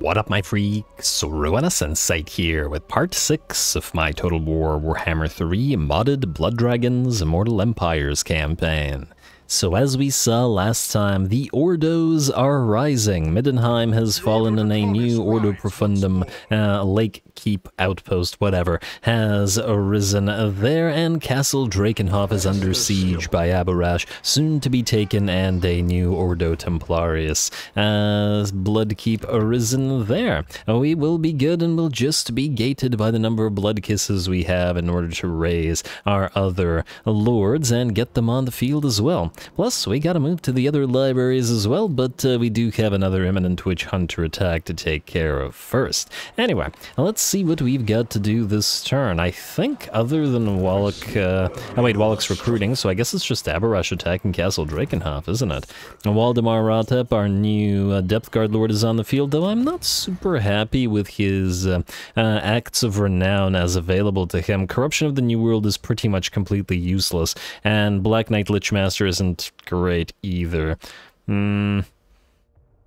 What up, my freaks? Ruinous Insight here with part 6 of my Total War Warhammer 3 modded Blood Dragons Immortal Empires campaign. So as we saw last time, the Ordos are rising. Middenheim has fallen in a new Ordo Profundum, uh, Lake Keep outpost, whatever, has arisen there, and Castle Drakenhof is under siege by Abhorash, soon to be taken, and a new Ordo Templarius. As Blood Keep arisen there. We will be good and will just be gated by the number of blood kisses we have in order to raise our other lords and get them on the field as well. Plus, we gotta move to the other libraries as well, but uh, we do have another imminent witch hunter attack to take care of first. Anyway, let's see what we've got to do this turn. I think other than Walach... Uh, oh wait, Walach's recruiting, so I guess it's just Abhorash attacking Castle Drakenhof, isn't it? Waldemar Ratep, our new uh, Depth Guard Lord, is on the field, though I'm not super happy with his uh, uh, acts of renown as available to him. Corruption of the New World is pretty much completely useless, and Black Knight Lichmaster isn't great either. Hmm.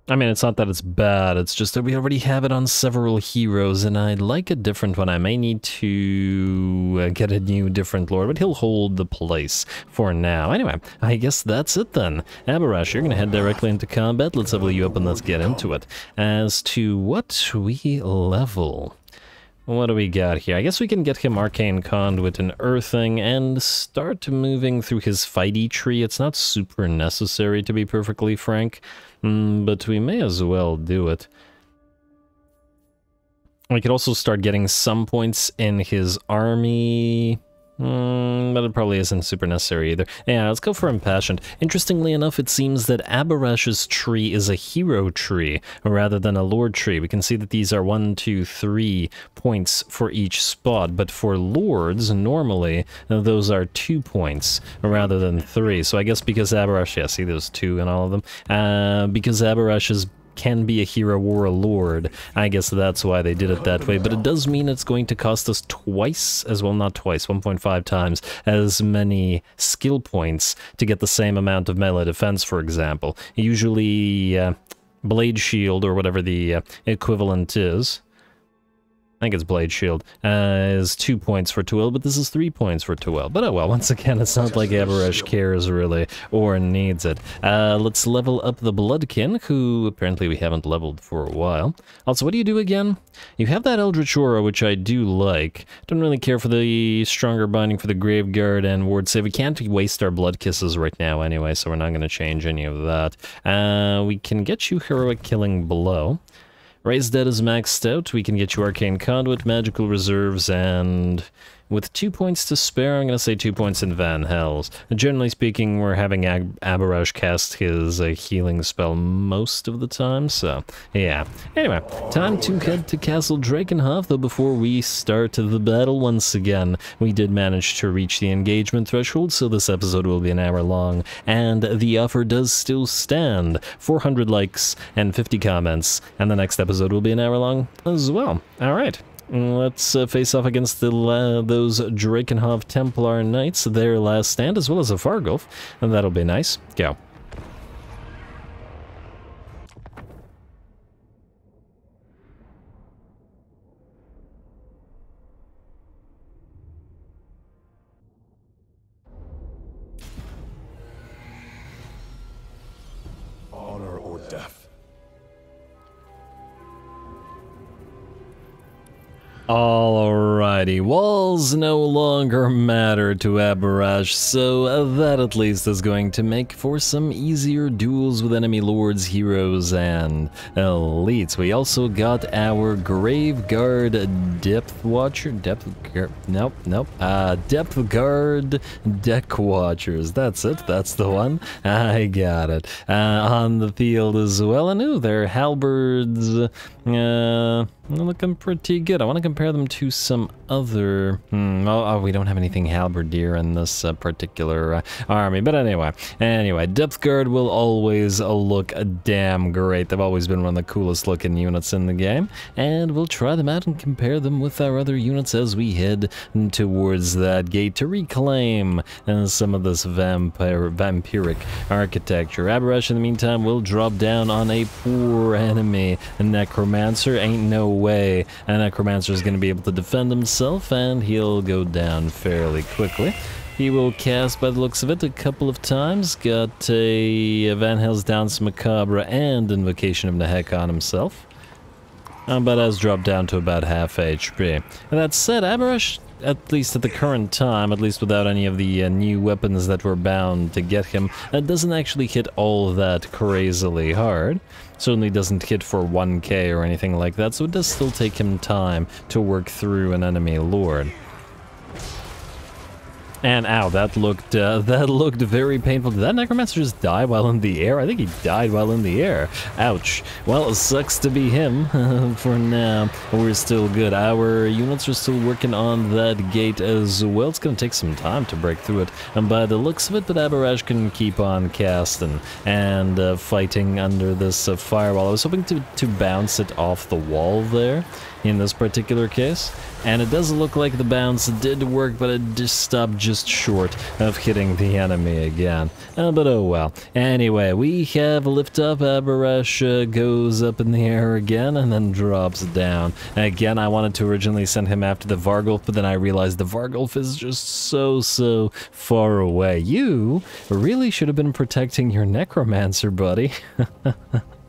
I mean, it's not that it's bad, it's just that we already have it on several heroes, and I'd like a different one. I may need to uh, get a new different lord, but he'll hold the place for now. Anyway, I guess that's it then. Abhorash, you're to head directly into combat. Let's level you up and let's get into it. As to what we level... What do we got here? I guess we can get him Arcane Conduit and Earthing and start moving through his fighty tree. It's not super necessary, to be perfectly frank, mm, but we may as well do it. We could also start getting some points in his army. Mm, but it probably isn't super necessary either. Yeah, let's go for Impassioned. Interestingly enough, it seems that Abhorash's tree is a hero tree rather than a lord tree. We can see that these are one, two, three points for each spot, but for lords, normally, uh, those are two points rather than three. So I guess because Abhorash, yeah, see those two in all of them? Uh, because Abhorash is can be a hero or a lord. I guess that's why they did it that way, but it does mean it's going to cost us twice, as well not twice, 1.5 times, as many skill points to get the same amount of melee defense, for example. Usually, uh, Blade Shield, or whatever the uh, equivalent is, I think it's Blade Shield, uh, is two points for Tuel, but this is three points for Tuel. But oh well, once again, it's not like Abhorash cares really, or needs it. Uh, let's level up the Bloodkin, who apparently we haven't leveled for a while. Also, what do you do again? You have that Eldritch Aura, which I do like. Don't really care for the stronger binding for the Graveguard and Ward Save. We can't waste our Blood Kisses right now anyway, so we're not going to change any of that. Uh, we can get you Heroic Killing Blow. Raise Dead is maxed out. We can get you Arcane Conduit, Magical Reserves, and with two points to spare, I'm going to say two points in Vanhel's. Generally speaking, we're having Ab Abhorash cast his uh, healing spell most of the time, so yeah. Anyway, time to head to Castle Drakenhof, though before we start the battle once again, we did manage to reach the engagement threshold, so this episode will be an hour long, and the offer does still stand. 400 likes and 50 comments, and the next episode will be an hour long as well. Alright. Let's uh, face off against the, those Drakenhof Templar Knights, their last stand, as well as a Varghulf, and that'll be nice. Go. Alrighty, walls no longer matter to Abhorash, so that at least is going to make for some easier duels with enemy lords, heroes, and elites. We also got our Grave Guard Depth Watcher, Depth Guard, nope, nope, uh, Depth Guard Deck Watchers, that's it, that's the one, I got it, uh, on the field as well, and ooh, they're halberds, uh, looking pretty good. I want to compare them to some other... Hmm, oh, oh, we don't have anything halberdier in this uh, particular uh, army. But anyway, anyway, Depth Guard will always look damn great. They've always been one of the coolest looking units in the game. And we'll try them out and compare them with our other units as we head towards that gate to reclaim uh, some of this vampire, vampiric architecture. Abhorash, in the meantime, will drop down on a poor enemy. A Necromancer ain't no way a Necromancer is going to be able to defend himself, and he'll go down fairly quickly. He will cast, by the looks of it, a couple of times. Got a Vanhel's Danse Macabre and Invocation of Nehek on himself. Uh, but has dropped down to about half HP. And that said, Abhorash, at least at the current time, at least without any of the uh, new weapons that were bound to get him, it doesn't actually hit all that crazily hard. Certainly doesn't hit for 1k or anything like that, so it does still take him time to work through an enemy lord. And ow, that looked uh, that looked very painful. Did that necromancer just die while in the air? I think he died while in the air. Ouch. Well, it sucks to be him for now. We're still good. Our units are still working on that gate as well. It's gonna take some time to break through it. And by the looks of it, but Abhorash can keep on casting and uh, fighting under this uh, firewall. I was hoping to, to bounce it off the wall there in this particular case. And it does look like the bounce did work, but it just stopped just short of hitting the enemy again. Uh, but oh well. Anyway, we have lift up. Abhorash uh, goes up in the air again and then drops down. Again, I wanted to originally send him after the Varghulf, but then I realized the Varghulf is just so, so far away. You really should have been protecting your Necromancer, buddy.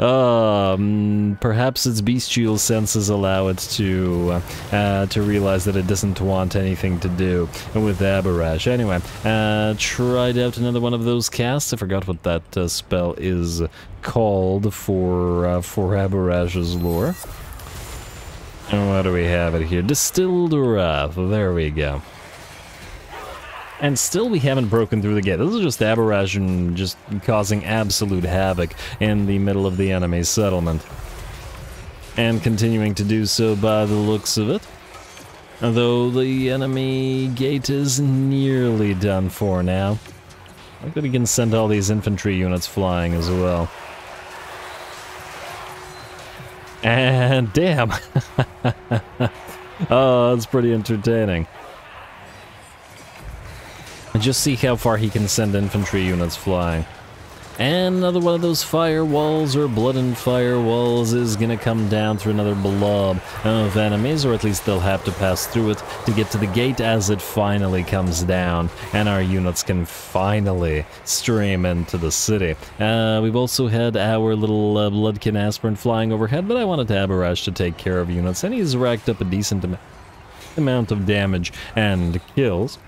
Um, perhaps its bestial senses allow it to uh, to realize that it doesn't want anything to do with Abhorash. Anyway, uh, tried out another one of those casts. I forgot what that uh, spell is called for uh, for Abhorash's lore. And what do we have it here? Distilled Wrath. There we go. And still we haven't broken through the gate. This is just Aberration just causing absolute havoc in the middle of the enemy settlement. And continuing to do so by the looks of it. Though the enemy gate is nearly done for now. I think we can send all these infantry units flying as well. And damn! oh, that's pretty entertaining. And just see how far he can send infantry units flying. And another one of those firewalls or blood and firewalls is gonna come down through another blob of enemies, or at least they'll have to pass through it to get to the gate as it finally comes down, and our units can finally stream into the city. Uh, we've also had our little uh, Bloodkin Aspirant flying overhead, but I wanted to Abhorash to take care of units, and he's racked up a decent am amount of damage and kills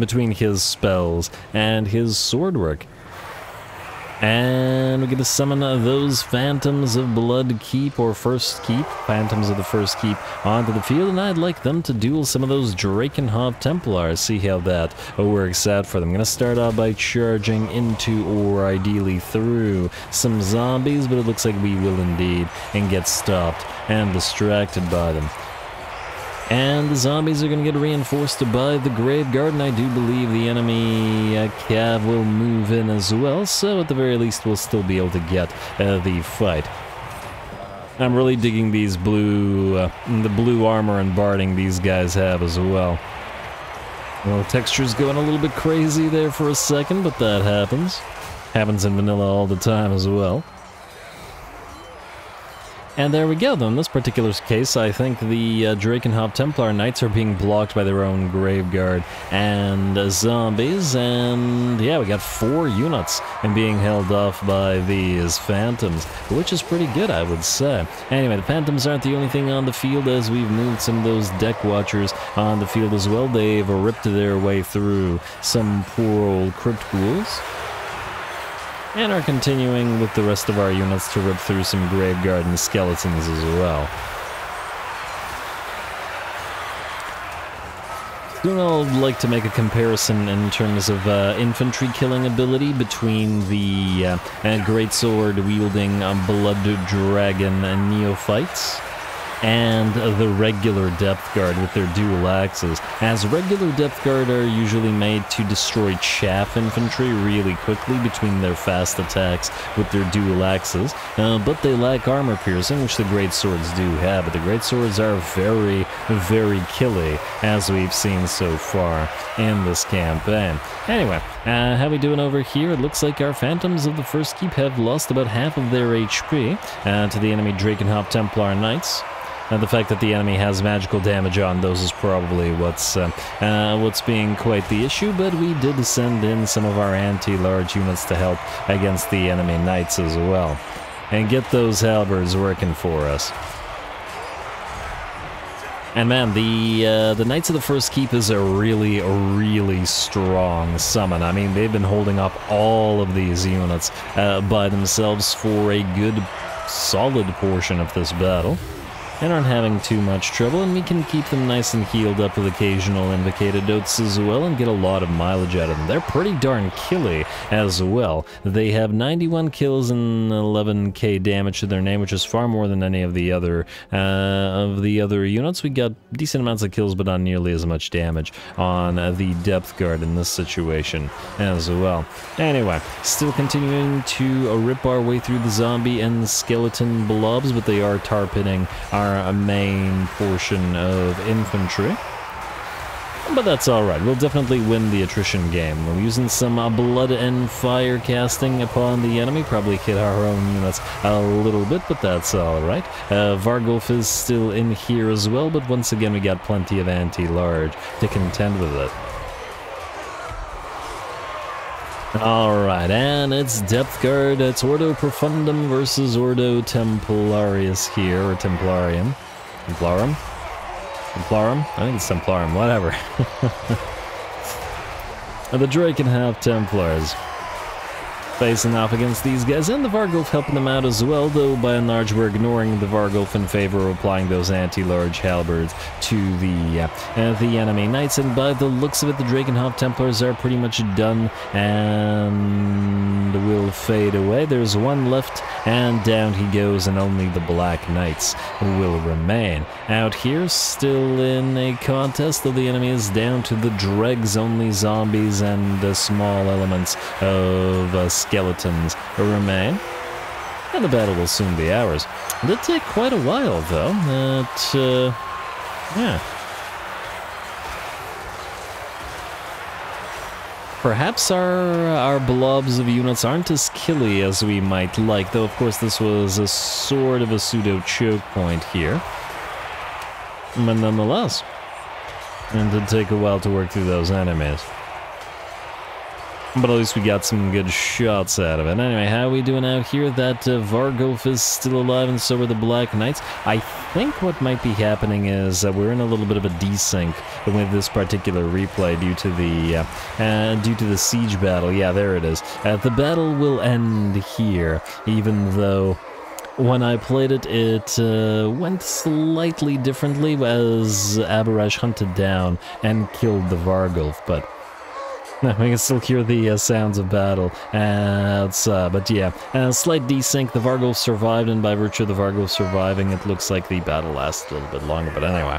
between his spells and his sword work. And we get to summon those Phantoms of Blood Keep, or First Keep, Phantoms of the First Keep, onto the field, and I'd like them to duel some of those Drakenhof Templars, see how that works out for them. I'm going to start off by charging into, or ideally through, some zombies, but it looks like we will indeed, and get stopped and distracted by them. And the zombies are going to get reinforced by the Grave Guard, and I do believe the enemy uh, cav will move in as well, so at the very least we'll still be able to get uh, the fight. I'm really digging these blue, uh, the blue armor and barding these guys have as well. Well, the texture's going a little bit crazy there for a second, but that happens. Happens in vanilla all the time as well. And there we go, though. In this particular case, I think the uh, Drakenhof Templar Knights are being blocked by their own Graveguard and uh, zombies, and yeah, we got four units and being held off by these Phantoms, which is pretty good, I would say. Anyway, the Phantoms aren't the only thing on the field, as we've moved some of those Deck Watchers on the field as well. They've ripped their way through some poor old Crypt Ghouls and are continuing with the rest of our units to rip through some grave garden skeletons as well. Soon I'll like to make a comparison in terms of uh, infantry killing ability between the uh, uh, greatsword wielding uh, blood dragon and neophytes and the regular depth guard with their dual axes. As regular depth guard are usually made to destroy chaff infantry really quickly between their fast attacks with their dual axes, uh, but they lack armor piercing, which the great swords do have. But the great swords are very, very killy, as we've seen so far in this campaign. Anyway, uh, how we doing over here? It looks like our Phantoms of the First Keep have lost about half of their HP uh, to the enemy Drakenhof Templar Knights. And the fact that the enemy has magical damage on those is probably what's uh, uh, what's being quite the issue, but we did send in some of our anti-large units to help against the enemy knights as well. And get those halberds working for us. And man, the uh, the Knights of the First Keep is a really, really strong summon. I mean, they've been holding up all of these units uh, by themselves for a good, solid portion of this battle and aren't having too much trouble, and we can keep them nice and healed up with occasional invocated notes as well and get a lot of mileage out of them. They're pretty darn killy as well. They have 91 kills and 11k damage to their name, which is far more than any of the other uh, of the other units. We got decent amounts of kills, but not nearly as much damage on the depth guard in this situation as well. Anyway, still continuing to rip our way through the zombie and skeleton blobs, but they are tar pitting our main portion of infantry. But that's alright, we'll definitely win the attrition game. We're using some uh, blood and fire casting upon the enemy, probably hit our own units a little bit, but that's alright. Uh, Varghulf is still in here as well, but once again we got plenty of anti-large to contend with it. Alright, and it's Depth Guard, it's Ordo Profundum versus Ordo Templarius here, or Templarium. Templarum? Templarum? I think it's Templarum, whatever. the Drakenhof Templars facing off against these guys, and the Varghulf helping them out as well, though by and large we're ignoring the Varghulf in favor of applying those anti-large halberds to the uh, uh, the enemy knights, and by the looks of it, the Drakenhof Templars are pretty much done and will fade away. There's one left, and down he goes, and only the Black Knights will remain. Out here, still in a contest, though the enemy is down to the dregs, only zombies and uh, small elements of uh, skeletons remain. And the battle will soon be ours. It did take quite a while, though. It, uh, yeah. Perhaps our our blobs of units aren't as killy as we might like, though of course this was a sort of a pseudo choke point here. But nonetheless, it did take a while to work through those enemies. But at least we got some good shots out of it. Anyway, how are we doing out here? That uh, is still alive and so are the Black Knights. I think what might be happening is uh, we're in a little bit of a desync with this particular replay due to the uh, uh, due to the siege battle. Yeah, there it is. Uh, the battle will end here, even though when I played it, it uh, went slightly differently as Abhorash hunted down and killed the Varghulf, but we can still hear the uh, sounds of battle. Uh, but yeah, uh, slight desync. The Varghulf survived, and by virtue of the Varghulf surviving, it looks like the battle lasted a little bit longer. But anyway.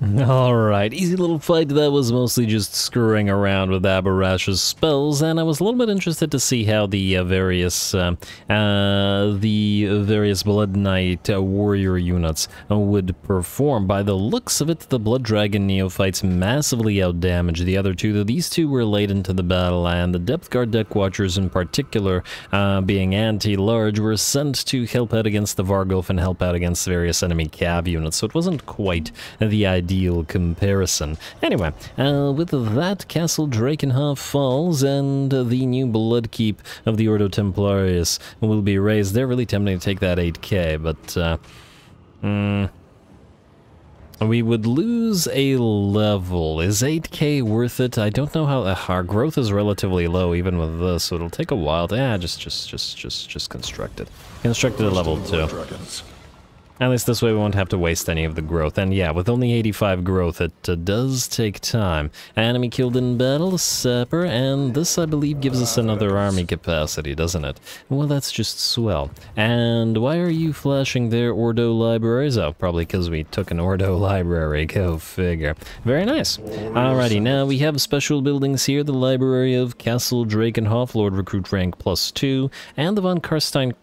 Alright, easy little fight that was mostly just screwing around with Abhorash's spells, and I was a little bit interested to see how the uh, various uh, uh, the various Blood Knight uh, warrior units would perform. By the looks of it, the Blood Dragon Neophytes massively outdamaged the other two, though these two were late into the battle, and the Depth Guard Deck Watchers in particular, uh, being anti-large, were sent to help out against the Varghulf and help out against various enemy cav units, so it wasn't quite the idea ideal comparison. Anyway, uh, with that, Castle Drakenhof falls, and uh, the new Bloodkeep of the Ordo Templarius will be raised. They're really tempting to take that 8k, but... Uh, mm, We would lose a level. Is 8k worth it? I don't know how... Uh, our growth is relatively low even with this, so it'll take a while. Yeah, just, just, just, just, just construct it. Construct it at level 2. Dragons. At least this way we won't have to waste any of the growth. And yeah, with only 85 growth, it uh, does take time. Enemy killed in battle, sapper, and this, I believe, gives us another army capacity, doesn't it? Well, that's just swell. And why are you flashing their Ordo libraries? Oh, probably because we took an Ordo library, go figure. Very nice. Alrighty, now we have special buildings here, the Library of Castle Drakenhof, Lord Recruit rank plus 2, and the von Carstein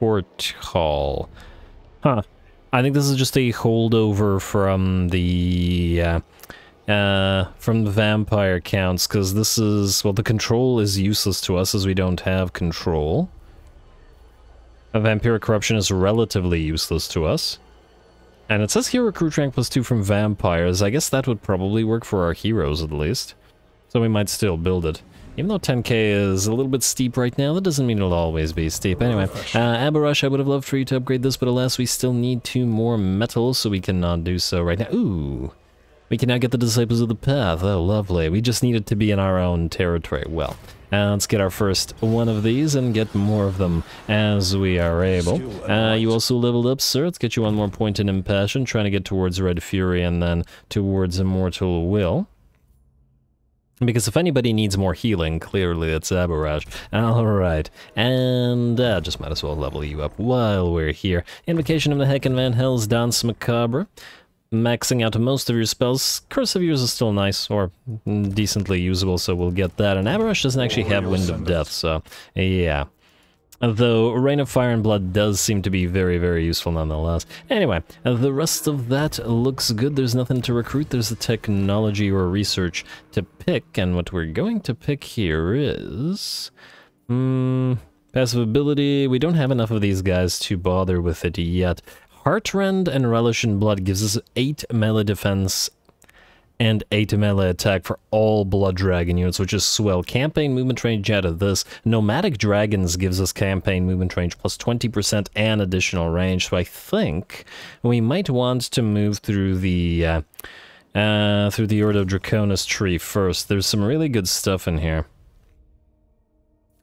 Court Hall. Huh. I think this is just a holdover from the, uh, uh, from the vampire counts, because this is, well, the control is useless to us as we don't have control. A vampiric corruption is relatively useless to us. And it says here recruit rank plus 2 from vampires. I guess that would probably work for our heroes at least. So we might still build it. Even though 10k is a little bit steep right now, that doesn't mean it'll always be steep. Anyway, uh, I would have loved for you to upgrade this, but alas, we still need two more metals, so we cannot do so right now. Ooh, we can now get the Disciples of the Path. Oh, lovely. We just needed to be in our own territory. Well, uh, let's get our first one of these and get more of them as we are able. Uh, you also leveled up, sir. Let's get you one more point in Impassion, trying to get towards Red Fury and then towards Immortal Will. Because if anybody needs more healing, clearly it's Abhorash. Alright, and uh, just might as well level you up while we're here. Invocation of the Heckin' Vanhel's Danse Macabre. Maxing out most of your spells. Curse of Years is still nice, or decently usable, so we'll get that. And Abhorash doesn't actually have Wind of Death, so yeah. Though Rain of Fire and Blood does seem to be very, very useful nonetheless. Anyway, the rest of that looks good. There's nothing to recruit. There's the technology or research to pick. And what we're going to pick here is... Hmm... Passive ability. We don't have enough of these guys to bother with it yet. Heartrend and Relish in Blood gives us 8 melee defense and 8 melee attack for all Blood Dragon units, which is swell. Campaign movement range out of this. Nomadic Dragons gives us campaign movement range plus 20% and additional range, so I think we might want to move through the... Uh, uh, through the Ordo Draconis tree first. There's some really good stuff in here.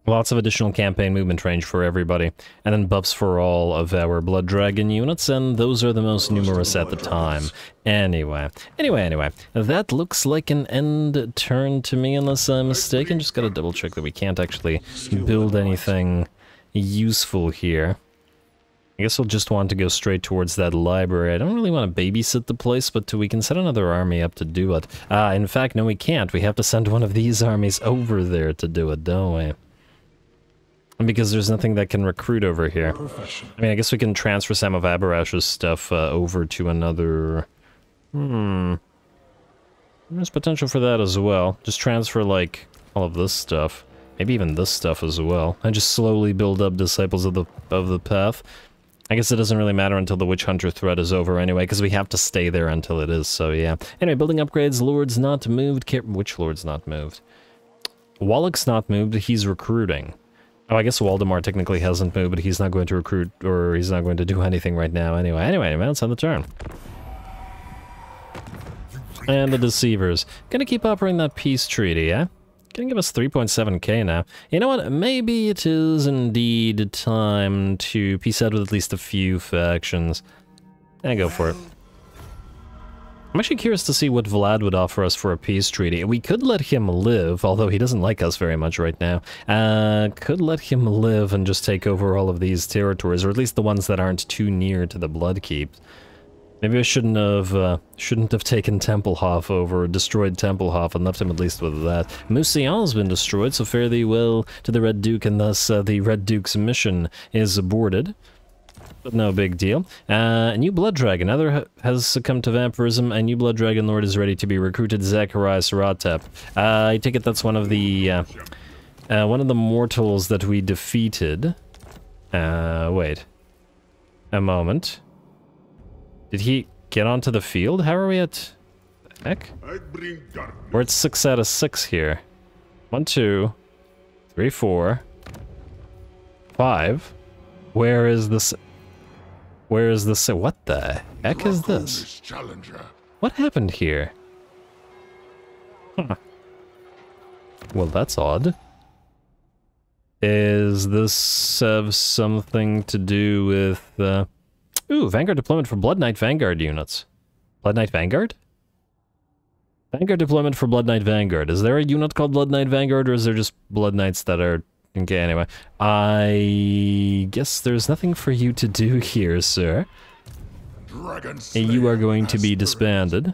Lots of additional campaign movement range for everybody, and then buffs for all of our Blood Dragon units, and those are the most numerous at the time. Anyway, anyway, anyway, that looks like an end turn to me unless I'm mistaken. Just gotta double check that we can't actually build anything useful here. I guess we'll just want to go straight towards that library. I don't really want to babysit the place, but we can send another army up to do it. Uh, in fact, no we can't. We have to send one of these armies over there to do it, don't we? Because there's nothing that can recruit over here. I mean, I guess we can transfer some of Abhorash's stuff uh, over to another... Hmm... There's potential for that as well. Just transfer, like, all of this stuff. Maybe even this stuff as well. And just slowly build up Disciples of the of the Path. I guess it doesn't really matter until the Witch Hunter threat is over anyway, because we have to stay there until it is, so yeah. Anyway, building upgrades, Lord's not moved. Which Lord's not moved? Walach's not moved, he's recruiting. Oh, I guess Waldemar technically hasn't moved, but he's not going to recruit, or he's not going to do anything right now anyway. Anyway, man, it's on the turn. And the Deceivers. Gonna keep offering that peace treaty, yeah? Gonna give us 3.7k now. You know what? Maybe it is indeed time to peace out with at least a few factions. And go for it. I'm actually curious to see what Vlad would offer us for a peace treaty. We could let him live, although he doesn't like us very much right now. Uh, could let him live and just take over all of these territories, or at least the ones that aren't too near to the Blood Keep. Maybe I shouldn't have uh, shouldn't have taken Templehof over, destroyed Templehof, and left him at least with that. Mousillon's been destroyed, so fare thee well to the Red Duke, and thus uh, the Red Duke's mission is aborted but no big deal. Uh, new Blood Dragon. Another has succumbed to vampirism. A new Blood Dragon Lord is ready to be recruited. Zacharias Ratep. Uh, I take it that's one of the uh, uh, one of the mortals that we defeated. Uh, wait. A moment. Did he get onto the field? How are we at... heck? We're at six out of six here. One, two, three, four, five. Where is this? Where is this? What the heck is this? Challenger. What happened here? Huh. Well, that's odd. Is this have something to do with, uh... Ooh, Vanguard deployment for Blood Knight Vanguard units. Blood Knight Vanguard? Vanguard deployment for Blood Knight Vanguard. Is there a unit called Blood Knight Vanguard, or is there just Blood Knights that are... Okay, anyway. I guess there's nothing for you to do here, sir. You are going to be disbanded.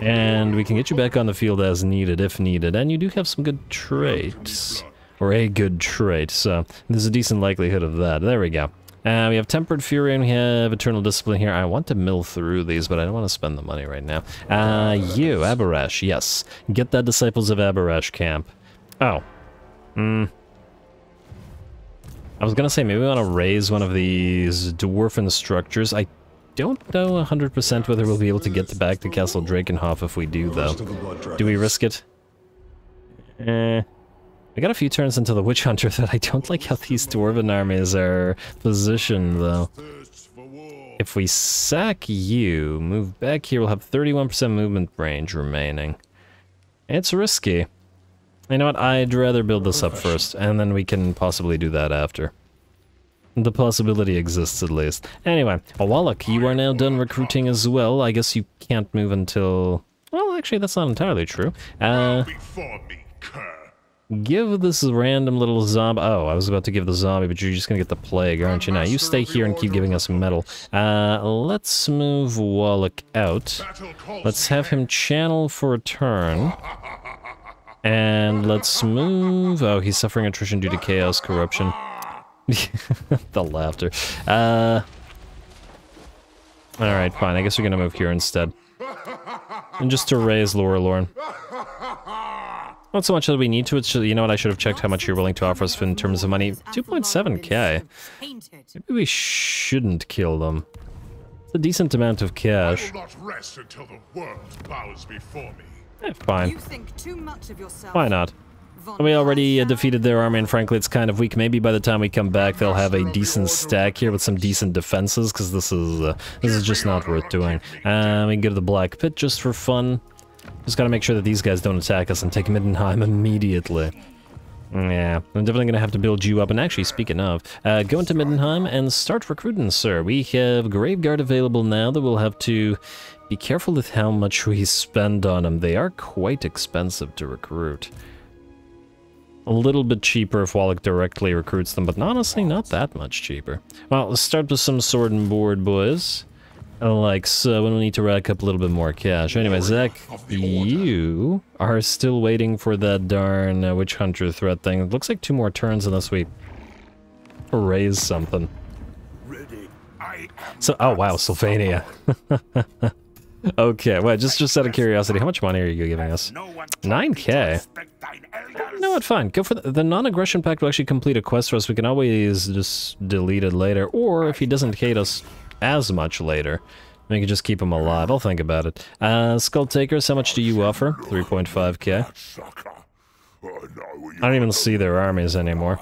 And we can get you back on the field as needed, if needed. And you do have some good traits. Or a good trait, so there's a decent likelihood of that. There we go. Uh, we have Tempered Fury and we have Eternal Discipline here. I want to mill through these, but I don't want to spend the money right now. Uh, you, Abhorash, yes. Get that Disciples of Abhorash camp. Oh. Hmm. I was gonna say, maybe we want to raise one of these dwarfen structures. I don't know 100% whether we'll be able to get back to Castle Drakenhof if we do, though. Do we risk it? Eh. We got a few turns into the Witch Hunter that I don't like how these Dwarven armies are positioned, though. Thirsts for war. If we sack you, move back here, we'll have 31% movement range remaining. It's risky. You know what, I'd rather build this up first, and then we can possibly do that after. The possibility exists at least. Anyway, Walach, you are now done recruiting as well. I guess you can't move until... Well, actually, that's not entirely true. Uh, Before me, cur. give this random little zombie... Oh, I was about to give the zombie, but you're just gonna get the plague, aren't you now? You stay here and keep giving us metal. Uh, let's move Walach out. Let's have him channel for a turn. And let's move... Oh, he's suffering attrition due to chaos corruption. the laughter. Uh... Alright, fine. I guess we're gonna move here instead. And just to raise Laura Lorne. Not so much that we need to, it's just, you know what, I should have checked how much you're willing to offer us in terms of money. 2.7k. Maybe we shouldn't kill them. It's a decent amount of I cash. will not rest until the world bows before me. Eh, fine. You think too much of yourself. Why not? We already uh, defeated their army, and frankly, it's kind of weak. Maybe by the time we come back, they'll have a decent stack here with some decent defenses, because this is uh, this is just not worth doing. Uh, we can go to the Black Pit just for fun. Just gotta make sure that these guys don't attack us and take Middenheim immediately. Yeah, I'm definitely gonna have to build you up. And actually, speaking of, uh, go into Middenheim and start recruiting, sir. We have Graveguard available now that we'll have to be careful with how much we spend on them. They are quite expensive to recruit. A little bit cheaper if Walach directly recruits them, but honestly, not that much cheaper. Well, let's start with some sword and board, boys. Like so, when we need to rack up a little bit more cash. Anyway, Zach, you are still waiting for that darn uh, witch hunter threat thing. It looks like two more turns unless we raise something. Ready. I am So, oh wow, Sylvania. okay, well, just just out of curiosity, how much money are you giving us? 9k. respect thine. No, what? Fine. Go for the, the non-aggression pact. Will actually complete a quest for us. We can always just delete it later, or if he doesn't hate us as much later, we can just keep him alive. I'll think about it. Uh, Skull Takers, how much do you offer? 3.5k. I don't even see their armies anymore.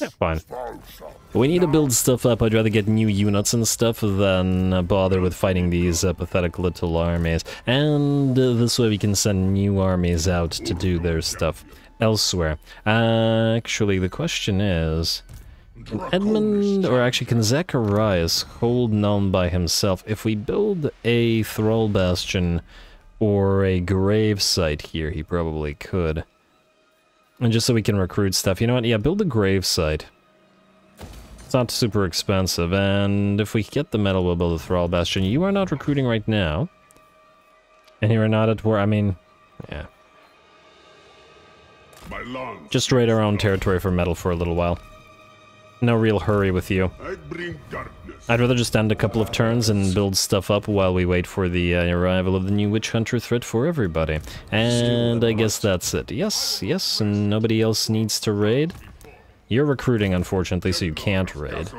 Yeah, fine. Falso. We need to build stuff up. I'd rather get new units and stuff than uh, bother with fighting these uh, pathetic little armies. And uh, this way we can send new armies out to do their stuff elsewhere. Uh, actually, the question is... Can Edmund, or actually can Zacharias hold Nuln by himself? If we build a Thrall Bastion or a grave site here, he probably could. And just so we can recruit stuff. You know what? Yeah, build a grave site. It's not super expensive, and if we get the metal, we'll build a Thrall Bastion. You are not recruiting right now. And you are not at war. I mean, yeah. My lungs. Just raid our own territory for metal for a little while. No real hurry with you. I bring darkness. I'd rather just end a couple of turns and build stuff up while we wait for the uh, arrival of the new Witch Hunter threat for everybody. And I guess that's it. Yes, yes, and nobody else needs to raid. You're recruiting, unfortunately, so you can't raid.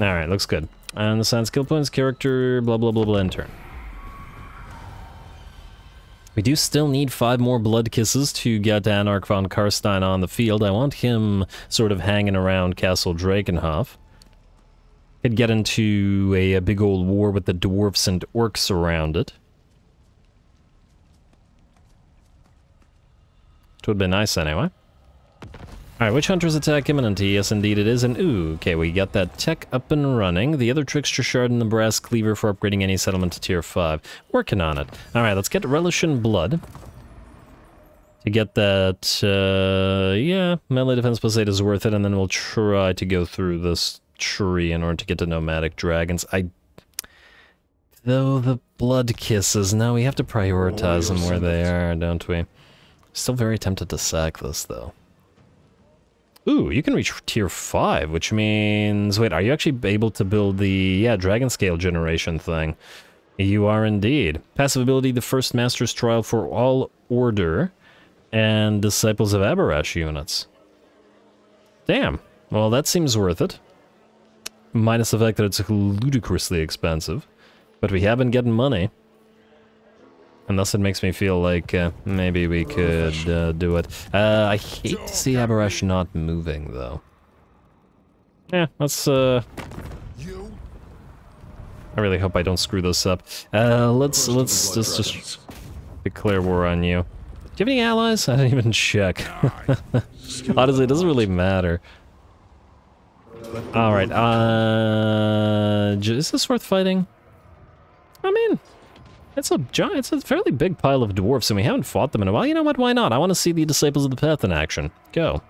Alright, looks good. And the science skill points, character, blah blah blah blah, and turn. We do still need five more blood kisses to get Anark von Carstein on the field. I want him sort of hanging around Castle Drakenhof. Could get into a, a big old war with the dwarfs and orcs around it. It would be nice anyway. Alright, Witch Hunter's attack imminent? Yes, indeed it is. And ooh, okay, we got that tech up and running. The other Trickster Shard and the Brass Cleaver for upgrading any settlement to Tier 5. Working on it. Alright, let's get Relish in Blood. To get that, uh, yeah, melee defense plus 8 is worth it, and then we'll try to go through this tree in order to get to Nomadic Dragons. I... Though the Blood Kisses, now we have to prioritize them where they are, don't we? Still very tempted to sack this, though. Ooh, you can reach tier 5, which means... Wait, are you actually able to build the, yeah, dragon scale generation thing? You are indeed. Passive ability, the first Master's Trial for all Order and Disciples of Abhorash units. Damn. Well, that seems worth it. Minus the fact that it's ludicrously expensive. But we have been getting money. And thus it makes me feel like uh, maybe we could uh, do it. Uh, I hate to see Abhorash not moving, though. Yeah, let's, uh... I really hope I don't screw this up. Uh, let's, let's just, just declare war on you. Do you have any allies? I didn't even check. Honestly, it doesn't really matter. Alright, uh... Is this worth fighting? I mean, it's a giant, it's a fairly big pile of dwarfs, and we haven't fought them in a while. You know what? Why not? I want to see the Disciples of the Path in action. Go.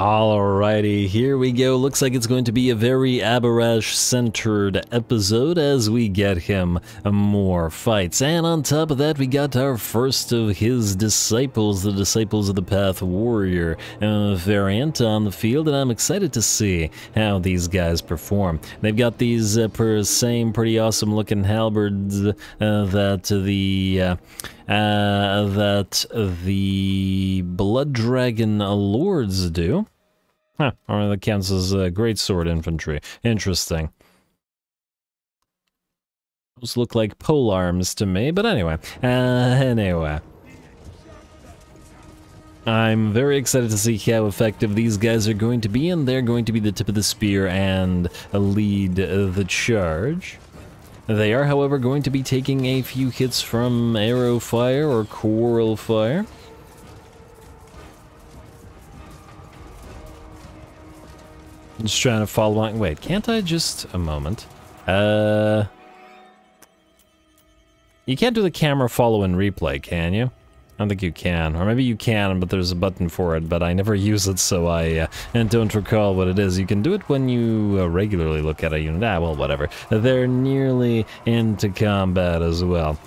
Alrighty, here we go. Looks like it's going to be a very Abhorash-centered episode as we get him more fights. And on top of that, we got our first of his disciples, the Disciples of the Path Warrior uh, variant on the field, and I'm excited to see how these guys perform. They've got these uh, per same pretty awesome looking halberds uh, that the... Uh, uh, that the Blood Dragon Lords do. Huh, or that counts as uh, great sword infantry. Interesting. Those look like pole arms to me, but anyway. Uh, anyway. I'm very excited to see how effective these guys are going to be, and they're going to be the tip of the spear and lead the charge. They are, however, going to be taking a few hits from arrow fire or quarrel fire. Just trying to follow along. Wait, can't I just... A moment. Uh... You can't do the camera follow and replay, can you? I don't think you can. Or maybe you can, but there's a button for it, but I never use it, so I uh, and don't recall what it is. You can do it when you uh, regularly look at a unit. Ah, well, whatever. They're nearly into combat as well.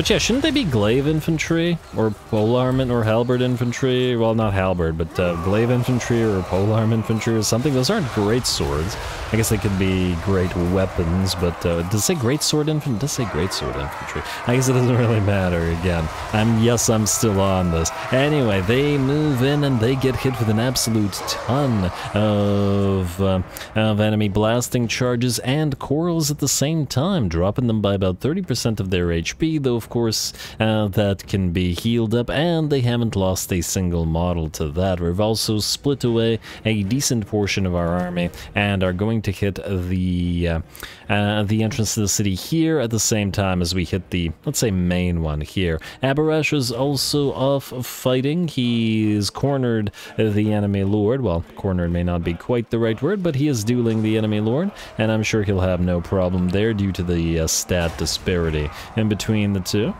But yeah, shouldn't they be glaive infantry? Or polearm or halberd infantry? Well, not halberd, but uh, glaive infantry or polearm infantry or something. Those aren't great swords. I guess they could be great weapons, but uh, does it say great sword infantry? It does say great sword infantry. I guess it doesn't really matter again. I'm yes, I'm still on this. Anyway, they move in and they get hit with an absolute ton of uh, of enemy blasting charges and quarrels at the same time, dropping them by about 30% of their HP. Though of course uh, that can be healed up, and they haven't lost a single model to that. We've also split away a decent portion of our army and are going to hit the uh, uh, the entrance to the city here at the same time as we hit the, let's say, main one here. Abhorash is also off fighting. He's cornered the enemy lord. Well, cornered may not be quite the right word, but he is dueling the enemy lord, and I'm sure he'll have no problem there due to the uh, stat disparity in between the two.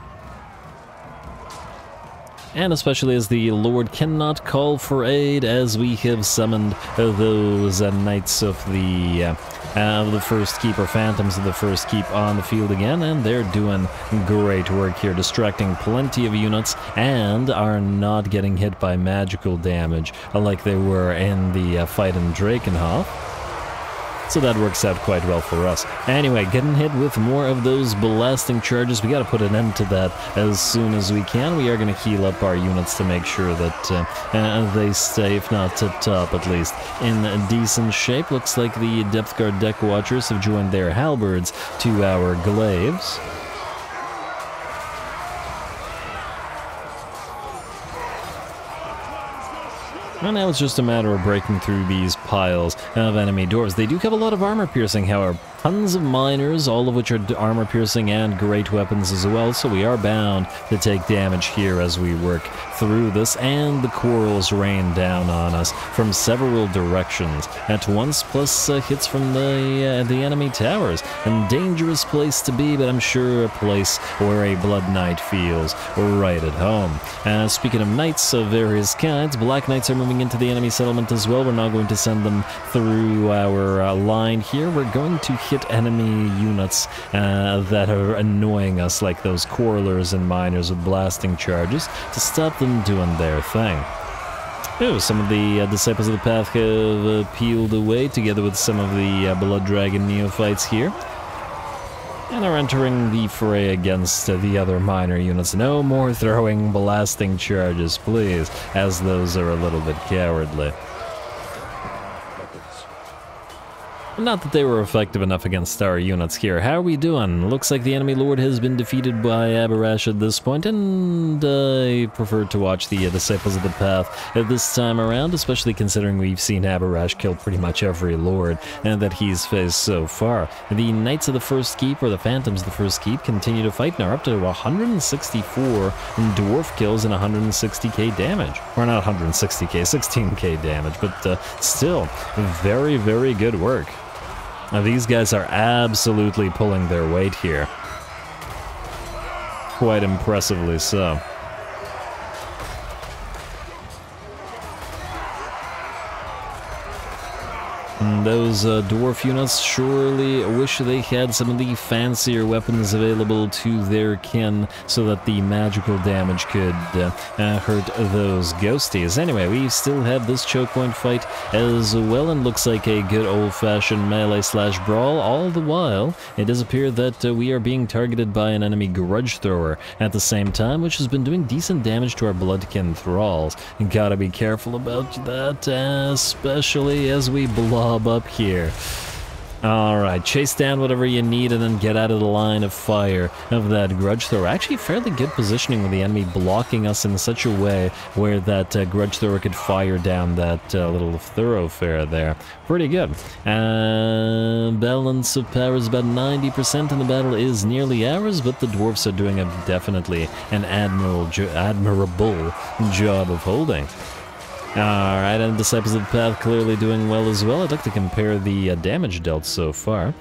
And especially as the Lord cannot call for aid, as we have summoned those uh, Knights of the uh, uh, the First Keep, or Phantoms of the First Keep on the field again, and they're doing great work here, distracting plenty of units, and are not getting hit by magical damage like they were in the uh, fight in Drakenhof. So that works out quite well for us. Anyway, getting hit with more of those blasting charges, we gotta put an end to that as soon as we can. We are gonna heal up our units to make sure that uh, uh, they stay, if not tip-top at least, in decent shape. Looks like the Depth Guard Deck Watchers have joined their halberds to our glaives. And now it's just a matter of breaking through these piles of enemy doors. They do have a lot of armor piercing, however. Tons of miners, all of which are armor piercing and great weapons as well, so we are bound to take damage here as we work through this, and the quarrels rain down on us from several directions at once, plus uh, hits from the, uh, the enemy towers. A dangerous place to be, but I'm sure a place where a Blood Knight feels right at home. Uh, speaking of knights of various kinds, Black Knights are moving into the enemy settlement as well. We're now going to send them through our uh, line here. We're going to hit enemy units uh, that are annoying us, like those quarrelers and miners with blasting charges, to stop them doing their thing. Oh, some of the uh, Disciples of the Path have uh, peeled away together with some of the uh, Blood Dragon neophytes here. And are entering the fray against the other minor units. No more throwing blasting charges, please, as those are a little bit cowardly. Not that they were effective enough against our units here. How are we doing? Looks like the enemy lord has been defeated by Abhorash at this point, and I prefer to watch the uh, Disciples of the Path at this time around, especially considering we've seen Abhorash kill pretty much every lord and that he's faced so far. The Knights of the First Keep, or the Phantoms of the First Keep, continue to fight now, up to 164 dwarf kills and 160k damage. Or not 160k, 16k damage, but uh, still, very, very good work. Now these guys are absolutely pulling their weight here. Quite impressively so. And those uh, dwarf units surely wish they had some of the fancier weapons available to their kin so that the magical damage could uh, uh, hurt those ghosties. Anyway, we still have this choke point fight as well and looks like a good old-fashioned melee slash brawl. All the while, it does appear that uh, we are being targeted by an enemy grudge thrower at the same time, which has been doing decent damage to our bloodkin thralls. gotta be careful about that, especially as we blob up here. Alright, chase down whatever you need and then get out of the line of fire of that grudge thrower. Actually, fairly good positioning with the enemy blocking us in such a way where that uh, grudge thrower could fire down that uh, little thoroughfare there. Pretty good. Uh, balance of power is about 90% and the battle is nearly ours, but the dwarfs are doing a definitely an admirable, admirable job of holding. Alright, and Disciples of the Path clearly doing well as well. I'd like to compare the uh, damage dealt so far.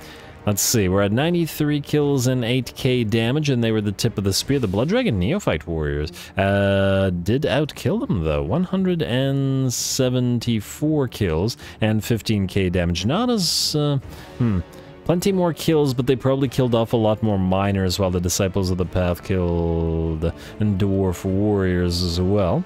Let's see, we're at 93 kills and 8k damage, and they were the tip of the spear. The Blood Dragon Neophyte Warriors uh, did outkill them, though. 174 kills and 15k damage. Not as... Uh, hmm... Plenty more kills, but they probably killed off a lot more miners, while the Disciples of the Path killed Dwarf Warriors as well.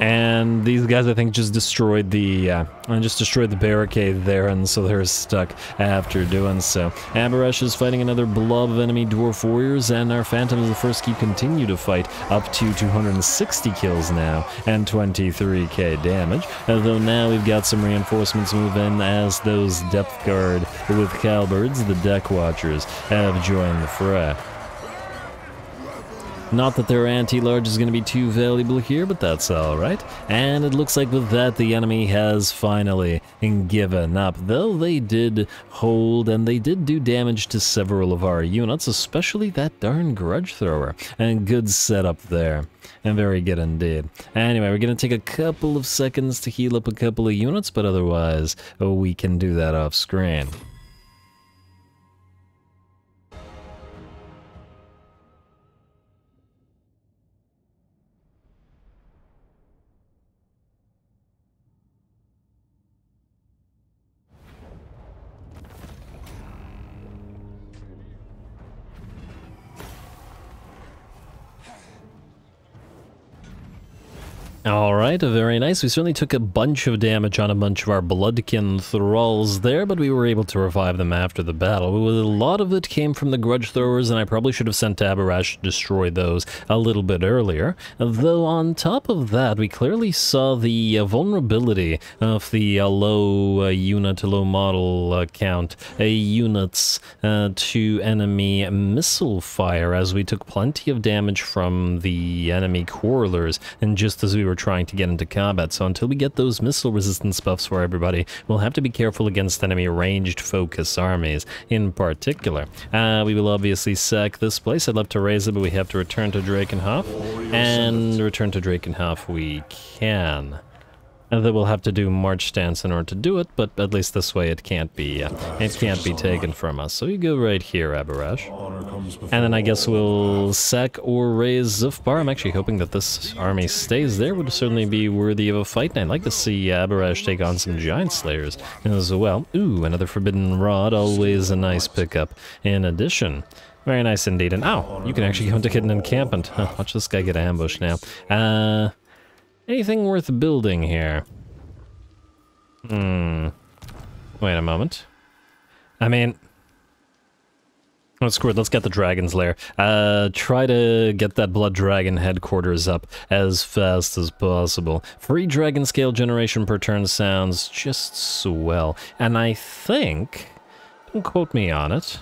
And these guys, I think, just destroyed the uh, just destroyed the barricade there, and so they're stuck after doing so. Abarash is fighting another blob of enemy dwarf warriors, and our Phantoms of the First Keep continue to fight up to 260 kills now and 23k damage. Although now we've got some reinforcements move in as those depth guard with halberds, the deck watchers, have joined the fray. Not that their anti-large is going to be too valuable here, but that's alright. And it looks like with that, the enemy has finally given up. Though they did hold, and they did do damage to several of our units, especially that darn grudge thrower. And good setup there. And very good indeed. Anyway, we're going to take a couple of seconds to heal up a couple of units, but otherwise, we can do that off screen. All right, very nice. We certainly took a bunch of damage on a bunch of our Bloodkin thralls there, but we were able to revive them after the battle. A lot of it came from the Grudge Throwers, and I probably should have sent Abhorash to destroy those a little bit earlier. Though on top of that, we clearly saw the uh, vulnerability of the uh, low uh, unit, low model uh, count uh, units uh, to enemy missile fire, as we took plenty of damage from the enemy Quarrelers, and just as we were trying to get into combat. So until we get those missile resistance buffs for everybody, we'll have to be careful against enemy ranged focus armies in particular. Uh, we will obviously sack this place. I'd love to raise it, but we have to return to Drakenhof. And return to Drakenhof we can. Then we'll have to do march stance in order to do it, but at least this way it can't be uh, it can't be taken from us. So you go right here, Abhorash. And then I guess we'll sack or raise Zufbar. I'm actually hoping that this army stays there. Would certainly be worthy of a fight. And I'd like to see Abhorash take on some Giant Slayers as well. Ooh, another Forbidden Rod. Always a nice pickup. In addition, very nice indeed. And ow, you can actually go into hidden encampment. Huh, watch this guy get ambushed now. Uh, anything worth building here? Hmm. Wait a moment. I mean, Oh, screw it. Let's get the Dragon's Lair. Uh, try to get that Blood Dragon headquarters up as fast as possible. Free Dragon Scale generation per turn sounds just swell. And I think... Don't quote me on it.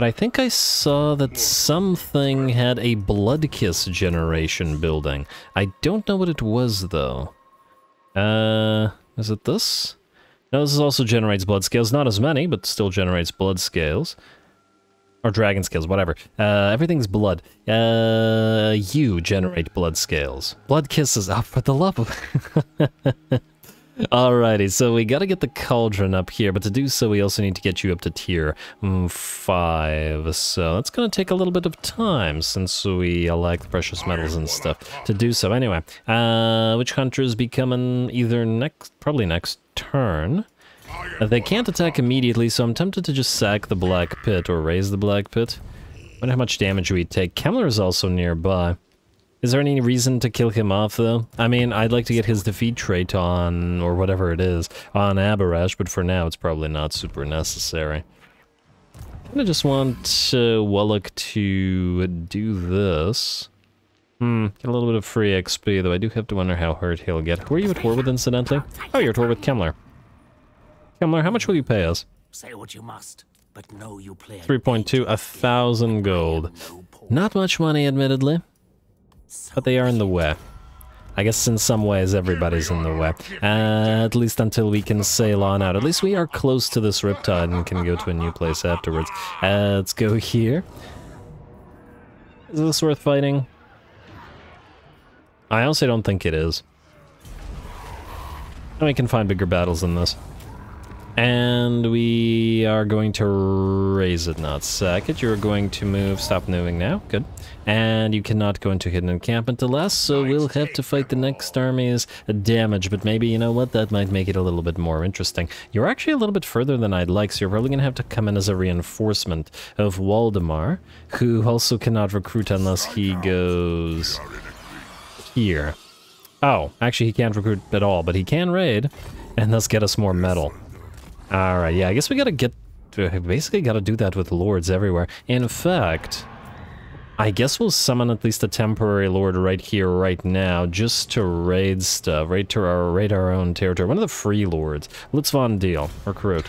But I think I saw that something had a Blood Kiss generation building. I don't know what it was, though. Uh, is it this? No, this also generates blood scales. Not as many, but still generates blood scales. Or dragon scales, whatever. Uh, everything's blood. Uh, you generate blood scales. Blood kisses. Oh, for the love of... Alrighty, so we gotta get the cauldron up here, but to do so we also need to get you up to tier mm, 5. So that's gonna take a little bit of time since we like the precious metals and stuff to do so. Anyway, uh, witch hunters be coming either next, probably next turn. Uh, they can't attack immediately, so I'm tempted to just sack the Black Pit or raise the Black Pit. I wonder how much damage we take. Kemmler is also nearby. Is there any reason to kill him off, though? I mean, I'd like to get his defeat trait on, or whatever it is, on Abhorash, but for now it's probably not super necessary. I just want uh, Walach to do this. Hmm, get a little bit of free XP, though I do have to wonder how hurt he'll get. Who are you at war with, incidentally? Oh, you're at war with Kemmler. Kemmler, how much will you pay us? Say what you must, but know you play 3.2, a thousand gold. Not much money, admittedly. But they are in the way. I guess in some ways everybody's in the way. Uh, at least until we can sail on out. At least we are close to this riptide and can go to a new place afterwards. Uh, let's go here. Is this worth fighting? I honestly don't think it is. And we can find bigger battles than this. And we are going to raise it, not sack it. You're going to move, stop moving now. Good. And you cannot go into hidden encampment unless, so we'll have to fight the next army's damage. But maybe, you know what, that might make it a little bit more interesting. You're actually a little bit further than I'd like, so you're probably going to have to come in as a reinforcement of Waldemar, who also cannot recruit unless he goes here. Oh, actually he can't recruit at all, but he can raid, and thus get us more metal. Alright, yeah, I guess we gotta get... basically gotta do that with lords everywhere. In fact, I guess we'll summon at least a temporary lord right here, right now, just to raid stuff, raid, to our, raid our own territory. One of the free lords. Let's Von Deal, recruit.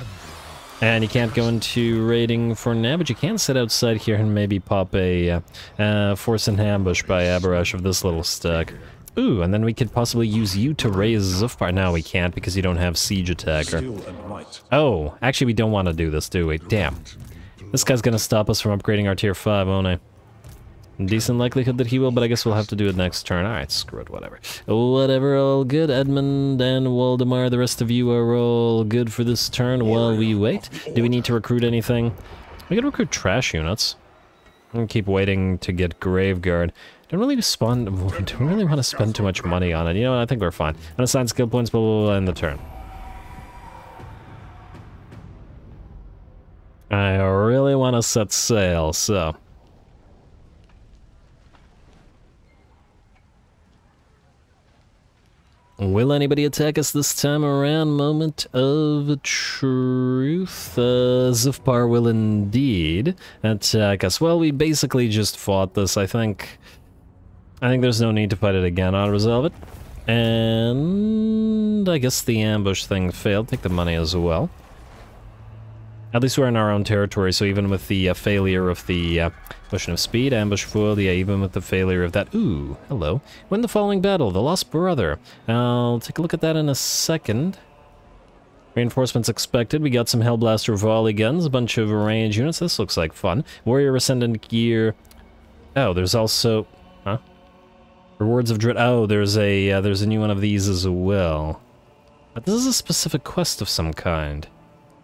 And you can't go into raiding for now, but you can sit outside here and maybe pop a uh, uh, force an ambush by Abhorash of this little stack. Ooh, and then we could possibly use you to raise Zufbar. Now we can't because you don't have Siege Attacker. Oh, actually we don't want to do this, do we? Damn. This guy's gonna stop us from upgrading our tier 5, won't he? Decent likelihood that he will, but I guess we'll have to do it next turn. Alright, screw it, whatever. Whatever, all good. Edmund and Waldemar, the rest of you are all good for this turn while we wait. Do we need to recruit anything? We can recruit trash units. And keep waiting to get Graveguard. Don't really spawn. Don't really want to spend too much money on it. You know, what, I think we're fine. Unassign skill points, blah, blah, blah, end the turn. I really want to set sail, so... Will anybody attack us this time around? Moment of truth. Uh, Zufbar will indeed attack us. Well, we basically just fought this, I think. I think there's no need to fight it again. I'll resolve it. And I guess the ambush thing failed. Take the money as well. At least we're in our own territory, so even with the uh, failure of the uh, of speed, ambush foiled, yeah, even with the failure of that... Ooh, hello. Win the following battle, the Lost Brother. I'll take a look at that in a second. Reinforcements expected. We got some Hellblaster volley guns, a bunch of range units. This looks like fun. Warrior Ascendant gear. Oh, there's also... Huh? Rewards of Dread. Oh, there's a, uh, there's a new one of these as well. But this is a specific quest of some kind.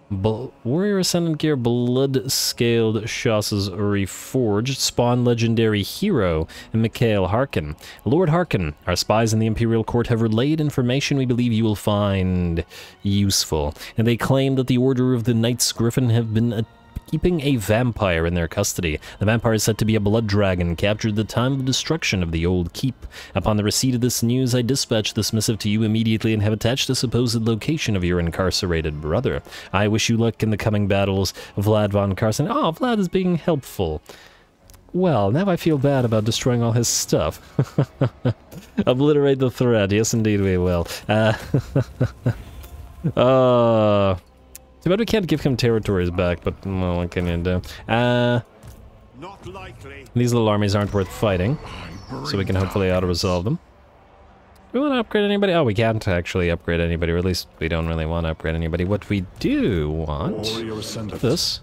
Warrior Ascendant Gear Blood Scaled Chassis Reforged Spawn Legendary Hero Mikhail Harkon. Lord Harkon, our spies in the Imperial Court have relayed information we believe you will find useful, and they claim that the Order of the Knights Griffon have been keeping a vampire in their custody. The vampire is said to be a blood dragon, captured at the time of the destruction of the old keep. Upon the receipt of this news, I dispatched this missive to you immediately and have attached the supposed location of your incarcerated brother. I wish you luck in the coming battles, Vlad von Carstein. Oh, Vlad is being helpful. Well, now I feel bad about destroying all his stuff. Obliterate the threat. Yes, indeed we will. Uh, uh, too bad we can't give him territories back, but well, what can you do? Uh, Not likely. these little armies aren't worth fighting, so we can hopefully auto-resolve them. Do we want to upgrade anybody? Oh, we can't actually upgrade anybody, or at least we don't really want to upgrade anybody. What we do want... This.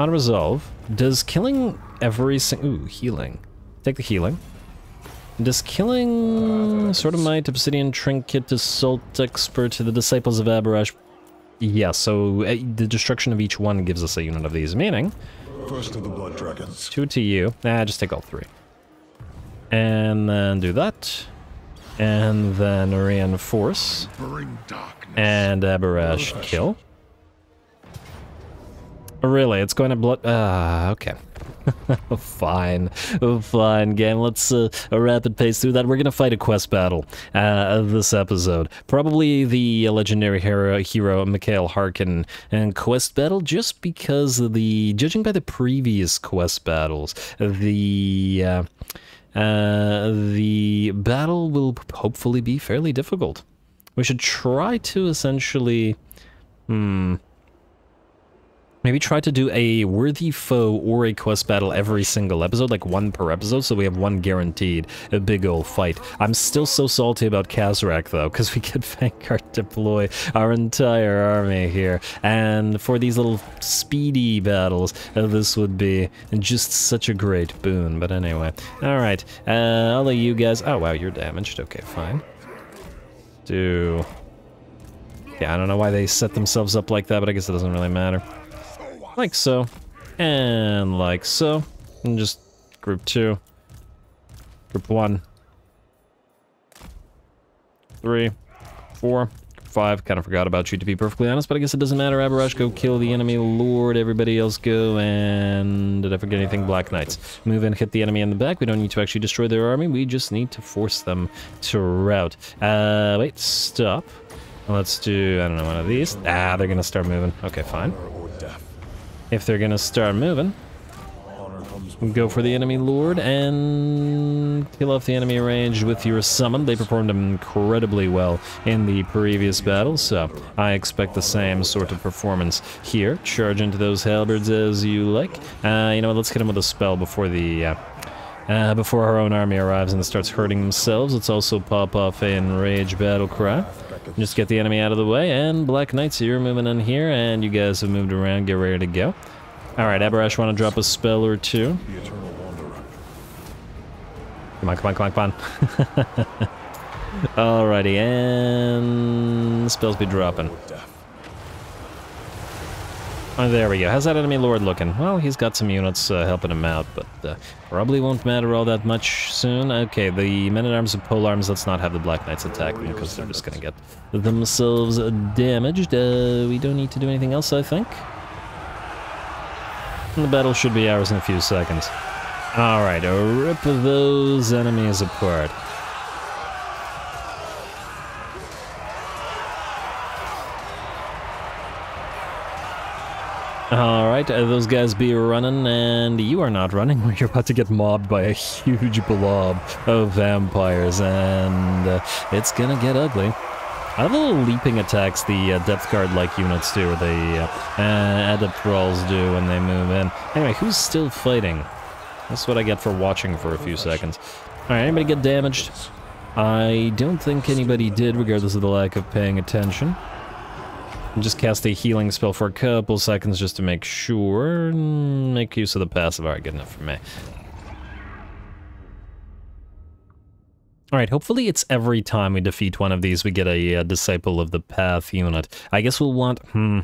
Auto-resolve. Does killing every sing... Ooh, healing. Take the healing. Does killing Sword of Might, Obsidian Trinket, Assault Expert to the Disciples of Abhorash yeah, so uh, the destruction of each one gives us a unit of these, meaning... First of the Blood Dragons. Two to you. Nah, just take all three. And then do that. And then reinforce. Bring darkness. And Abhorash kill. Really, it's going to blood... Ah, okay. fine, fine, game. Let's uh, rapid pace through that. We're gonna fight a quest battle uh, this episode. Probably the legendary hero, hero Mikhail Harkon and quest battle, just because of the judging by the previous quest battles, the uh, uh, the battle will hopefully be fairly difficult. We should try to essentially, hmm. Maybe try to do a worthy foe or a quest battle every single episode, like one per episode, so we have one guaranteed, a big old fight. I'm still so salty about Kazrak, though, because we could Vanguard deploy our entire army here. And for these little speedy battles, uh, this would be just such a great boon. But anyway, alright, uh, I'll let you guys... Oh, wow, you're damaged. Okay, fine. Do... Yeah, I don't know why they set themselves up like that, but I guess it doesn't really matter. Like so. And like so. And just group two. Group one. Three. Four. Five. Kind of forgot about you to be perfectly honest, but I guess it doesn't matter. Abhorash, go kill the enemy lord. Everybody else go and... Did I forget anything? Black Knights. Move in, hit the enemy in the back. We don't need to actually destroy their army. We just need to force them to rout. Uh, wait. Stop. Let's do, I don't know, one of these. Ah, they're gonna start moving. Okay, fine. If they're gonna start moving, go for the enemy lord and kill off the enemy range with your summon. They performed incredibly well in the previous battle, so I expect the same sort of performance here. Charge into those halberds as you like. Uh, you know what, let's hit them with a spell before the... Uh, uh, before our own army arrives and starts hurting themselves, let's also pop off a enrage battle cry. Just get the enemy out of the way, and Black Knights, you're moving in here, and you guys have moved around, get ready to go. Alright, Abhorash, want to drop a spell or two? Eternal Wanderer. Come on, come on, come on, come on. Alrighty, and spells be dropping. Oh, there we go. How's that enemy lord looking? Well, he's got some units uh, helping him out, but uh, probably won't matter all that much soon. Okay, the men-at-arms of polearms, let's not have the Black Knights attack them, because they're just gonna get themselves damaged. Uh, we don't need to do anything else, I think. And the battle should be ours in a few seconds. Alright, rip those enemies apart. Alright, uh, those guys be running, and you are not running. You're about to get mobbed by a huge blob of vampires, and uh, it's gonna get ugly. I little leaping attacks the uh, depth guard-like units do, or the adept rolls do when they move in. Anyway, who's still fighting? That's what I get for watching for a few seconds. Alright, anybody get damaged? I don't think anybody did, regardless of the lack of paying attention. Just cast a healing spell for a couple seconds just to make sure. Make use of the passive. Alright, good enough for me. Alright, hopefully it's every time we defeat one of these we get a, uh Disciple of the Path unit. I guess we'll want... Hmm.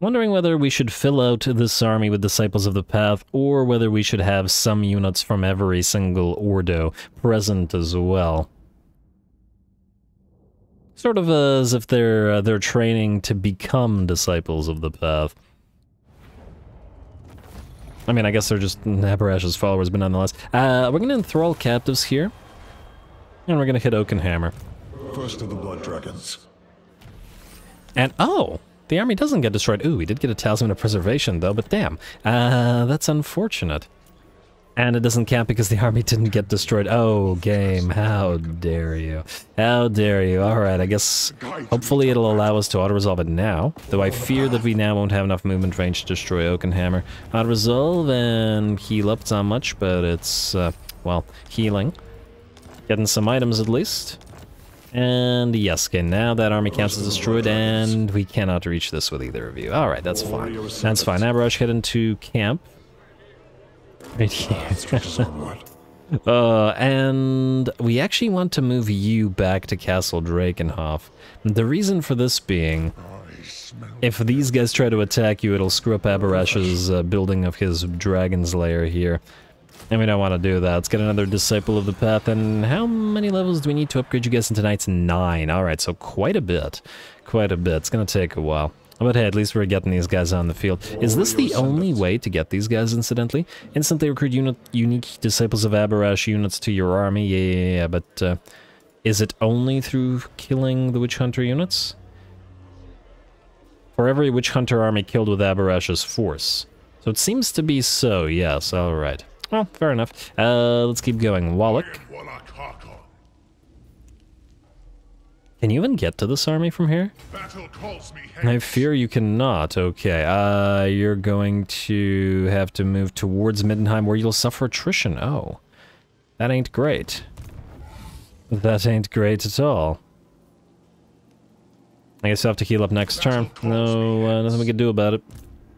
Wondering whether we should fill out this army with Disciples of the Path, or whether we should have some units from every single Ordo present as well. Sort of as if they're uh, they're training to become Disciples of the Path. I mean, I guess they're just Abhorash's followers, but nonetheless. Uh, we're gonna enthrall captives here. And we're gonna hit Oakenhammer. First of the Blood Dragons. And, oh! The army doesn't get destroyed. Ooh, we did get a Talisman of Preservation, though, but damn. Uh, that's unfortunate. And it doesn't count because the army didn't get destroyed. Oh, game, how dare you. How dare you. Alright, I guess hopefully it'll allow us to auto-resolve it now. Though I fear that we now won't have enough movement range to destroy Oakenhammer. Auto-resolve and heal up, it's not much, but it's, uh, well, healing. Getting some items at least. And yes, okay, now that army counts as destroyed, and we cannot reach this with either of you. Alright, that's fine. That's fine. Abhorash, head into camp. Right here. Uh, and we actually want to move you back to Castle Drakenhof. The reason for this being, if these guys try to attack you, it'll screw up Abhorash's uh, building of his dragon's lair here. And we don't want to do that. Let's get another Disciple of the Path. And how many levels do we need to upgrade you guys in tonight's nine? Alright, so quite a bit. Quite a bit. It's gonna take a while. But hey, at least we're getting these guys on the field. Is this the only way to get these guys, incidentally? Instantly recruit unit, unique Disciples of Abhorash units to your army? Yeah, yeah, yeah, but uh, is it only through killing the Witch Hunter units? For every Witch Hunter army killed with Abhorash's force. So it seems to be so, yes, alright. Well, fair enough. Uh, let's keep going. Walach. Can you even get to this army from here? I fear you cannot. Okay, uh, you're going to have to move towards Middenheim where you'll suffer attrition. Oh, that ain't great. That ain't great at all. I guess you'll have to heal up next turn. No, uh, nothing we can do about it.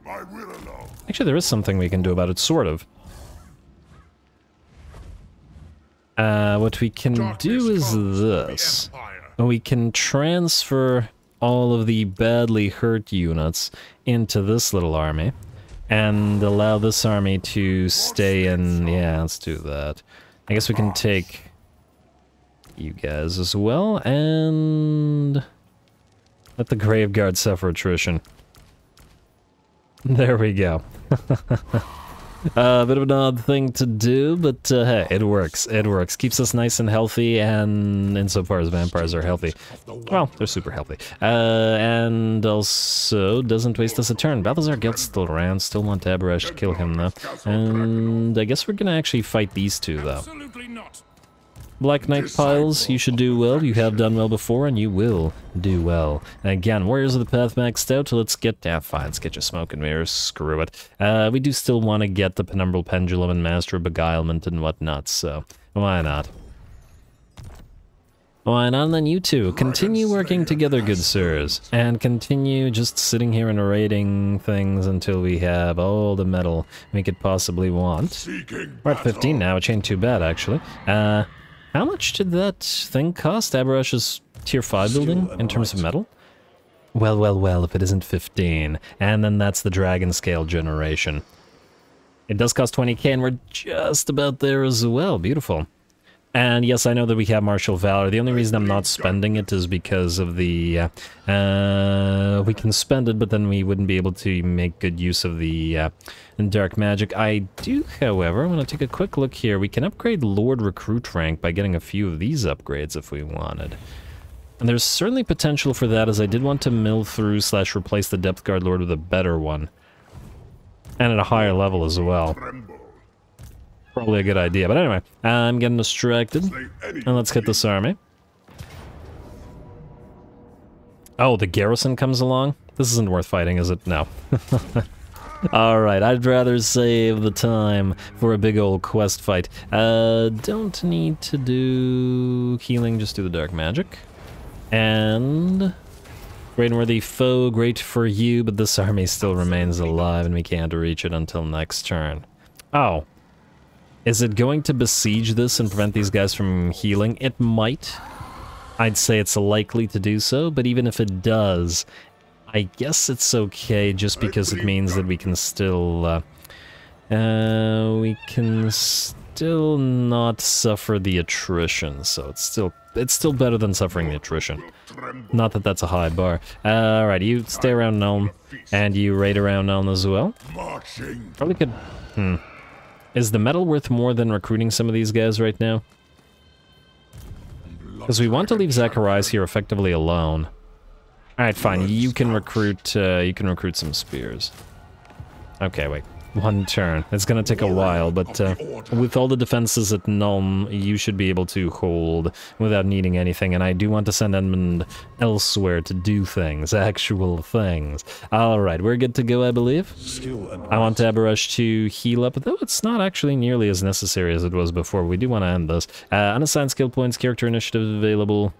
My will alone. Actually, there is something we can do about it, sort of. Uh, what we can do is this. We can transfer all of the badly hurt units into this little army and allow this army to stay in. Yeah, let's do that. I guess we can take you guys as well and let the Graveguard suffer attrition. There we go. A bit of an odd thing to do, but uh, hey, it works. It works. Keeps us nice and healthy, and insofar as vampires are healthy, well, they're super healthy. Uh, and also doesn't waste us a turn. Balthazar Gelt's still around. Still want Abhorash to kill him though. And I guess we're gonna actually fight these two though. Absolutely not. Black Knight Piles, you should do well. You have done well before, and you will do well. Again, Warriors of the Path maxed out. Let's get... Ah, fine, let's get you smoke and mirrors. Screw it. Uh, we do still want to get the Penumbral Pendulum and Master of Beguilement and whatnot, so why not? Why not? And then you two, continue working together, good sirs. And continue just sitting here and raiding things until we have all the metal we could possibly want. We're at 15 now, which ain't too bad, actually. Uh, how much did that thing cost, Abhorash's tier 5 building, in terms of metal? Well, well, well, if it isn't 15. And then that's the dragon scale generation. It does cost 20k, and we're just about there as well. Beautiful. And yes, I know that we have Martial Valor. The only reason I'm not spending it is because of the... Uh, uh, we can spend it, but then we wouldn't be able to make good use of the uh, Dark Magic. I do, however, want to take a quick look here. We can upgrade Lord Recruit rank by getting a few of these upgrades if we wanted. And there's certainly potential for that, as I did want to mill through slash replace the Depth Guard Lord with a better one. And at a higher level as well. Probably a good idea. But anyway, I'm getting distracted. And let's hit this army. Oh, the garrison comes along? This isn't worth fighting, is it? No. Alright, I'd rather save the time for a big old quest fight. Uh, don't need to do healing, just do the dark magic. And... Great and worthy foe, great for you, but this army still remains alive and we can't reach it until next turn. Oh. Is it going to besiege this and prevent these guys from healing? It might. I'd say it's likely to do so, but even if it does, I guess it's okay just because it means that we can still, uh, uh, we can still not suffer the attrition, so it's still, it's still better than suffering the attrition. Not that that's a high bar. Alright, you stay around Nuln, and you raid around Nuln as well. Marching. Probably could, hmm. Is the metal worth more than recruiting some of these guys right now? Because we want to leave Zacharias here effectively alone. Alright, fine. You can recruit, uh, you can recruit some spears. Okay, wait. One turn. It's gonna take a while, but uh, with all the defenses at Nuln, you should be able to hold without needing anything, and I do want to send Edmund elsewhere to do things, actual things. Alright, we're good to go, I believe. I want Abhorash to heal up, though it's not actually nearly as necessary as it was before. We do want to end this. Uh, unassigned skill points, character initiative available,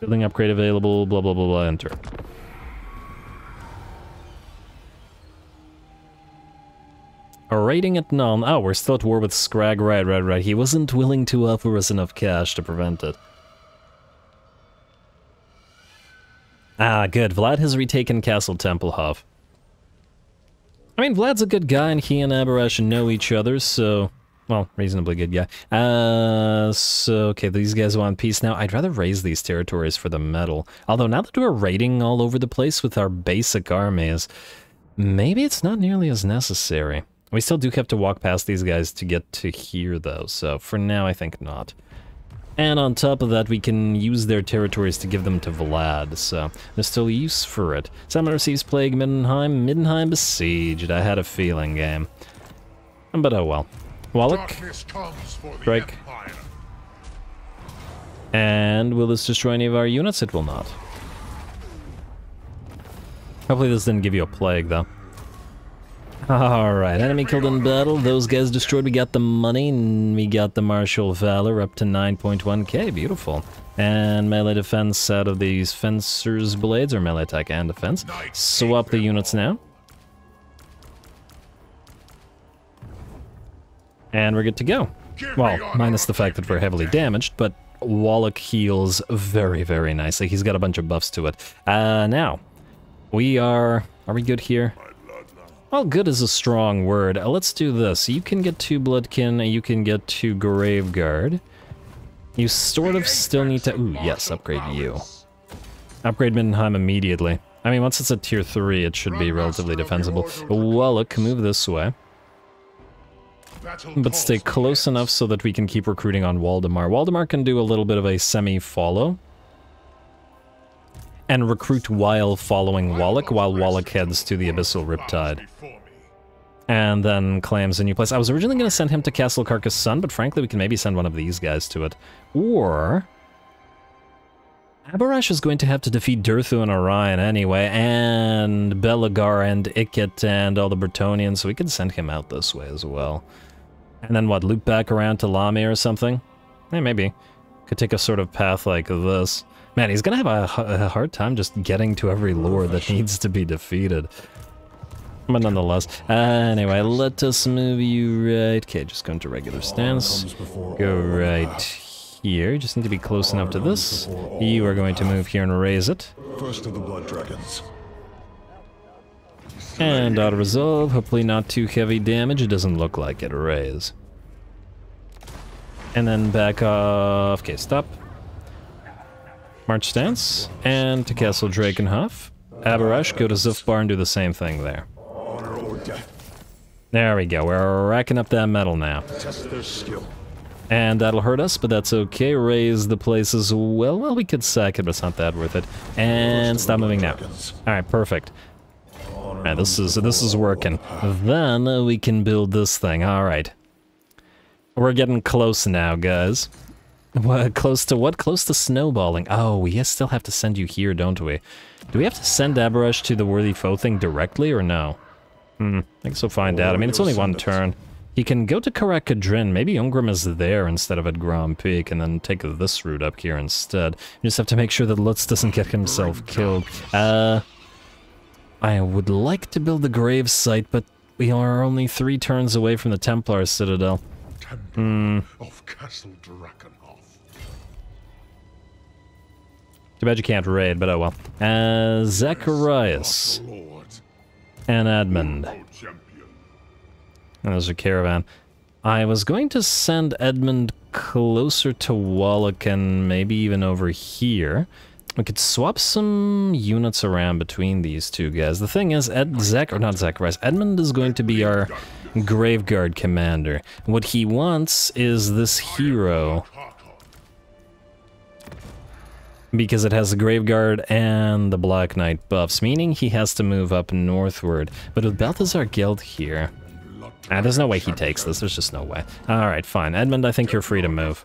building upgrade available, blah blah blah blah, enter. A rating at none. Oh, we're still at war with Scrag. Right, right, right. He wasn't willing to offer us enough cash to prevent it. Ah, good. Vlad has retaken Castle Templehof. I mean, Vlad's a good guy, and he and Abhorash know each other, so... Well, reasonably good guy. Uh, so, okay, these guys want peace now. I'd rather raise these territories for the metal. Although, now that we're raiding all over the place with our basic armies, maybe it's not nearly as necessary. We still do have to walk past these guys to get to here, though, so for now, I think not. And on top of that, we can use their territories to give them to Vlad, so there's still use for it. Someone receives Plague Middenheim, Middenheim besieged. I had a feeling, game. But oh well. Walach, Darkness comes for the Strike. And will this destroy any of our units? It will not. Hopefully this didn't give you a plague, though. Alright, enemy killed in battle, those guys destroyed, we got the money, and we got the Martial Valor up to 9.1k, beautiful. And melee defense out of these Fencer's Blades, or melee attack and defense. Swap the units now. And we're good to go. Well, minus the fact that we're heavily damaged, but Walach heals very, very nicely. He's got a bunch of buffs to it. Uh, now, we are... Are we good here? Well, good is a strong word. Uh, let's do this. You can get to Bloodkin, you can get to Graveguard. You sort of still need to... Ooh, yes, upgrade you. Upgrade Middenheim immediately. I mean, once it's at tier 3, it should be relatively defensible. Well, look, move this way. But stay close enough so that we can keep recruiting on Waldemar. Waldemar can do a little bit of a semi-follow. And recruit while following Walach, while Walach heads to the Abyssal Riptide. And then claims a new place. I was originally going to send him to Castle Carcassonne, but frankly we can maybe send one of these guys to it. Or... Abhorash is going to have to defeat Durthu and Orion anyway, and Belegar and Ikit and all the Bretonnians, so we can send him out this way as well. And then what, loop back around to Lame or something? Eh, maybe. Could take a sort of path like this. Man, he's gonna have a hard time just getting to every lord that needs to be defeated. But nonetheless, anyway, let us move you right. Okay, just go into regular stance. Go right here. You just need to be close enough to this. You are going to move here and raise it. First of the Blood Dragons. And auto resolve. Hopefully not too heavy damage. It doesn't look like it. Raise. And then back off. Okay, stop. March stance. And to Castle Drakenhof. Abarash, go to Zufbar and do the same thing there. There we go. We're racking up that metal now. And that'll hurt us, but that's okay. Raise the place as well. Well, we could sack it, but it's not that worth it. And stop moving now. Alright, perfect. Alright, this is this is working. Then we can build this thing. Alright. We're getting close now, guys. What, close to what? Close to snowballing. Oh, we still have to send you here, don't we? Do we have to send Abhorash to the Worthy Foe thing directly, or no? Hmm, I guess we'll find out. I mean, it's only one turn. He can go to Karak Kadrin. Maybe Ungrim is there instead of at Grom Peak, and then take this route up here instead. You just have to make sure that Lutz doesn't get himself killed. Uh, I would like to build the grave site, but we are only three turns away from the Templar Citadel. Temple of Castle Drakenhof. Too bad you can't raid, but oh well. Uh, Zacharias and Edmund. And there's a caravan. I was going to send Edmund closer to Walach and maybe even over here. We could swap some units around between these two guys. The thing is, Ed Zach or not Zacharias, Edmund is going to be our Graveguard commander. What he wants is this hero because it has the Graveguard and the Black Knight buffs, meaning he has to move up northward. But with Balthazar Gelt here, ah, there's no way he takes this. There's just no way. All right, fine. Edmund, I think you're free to move.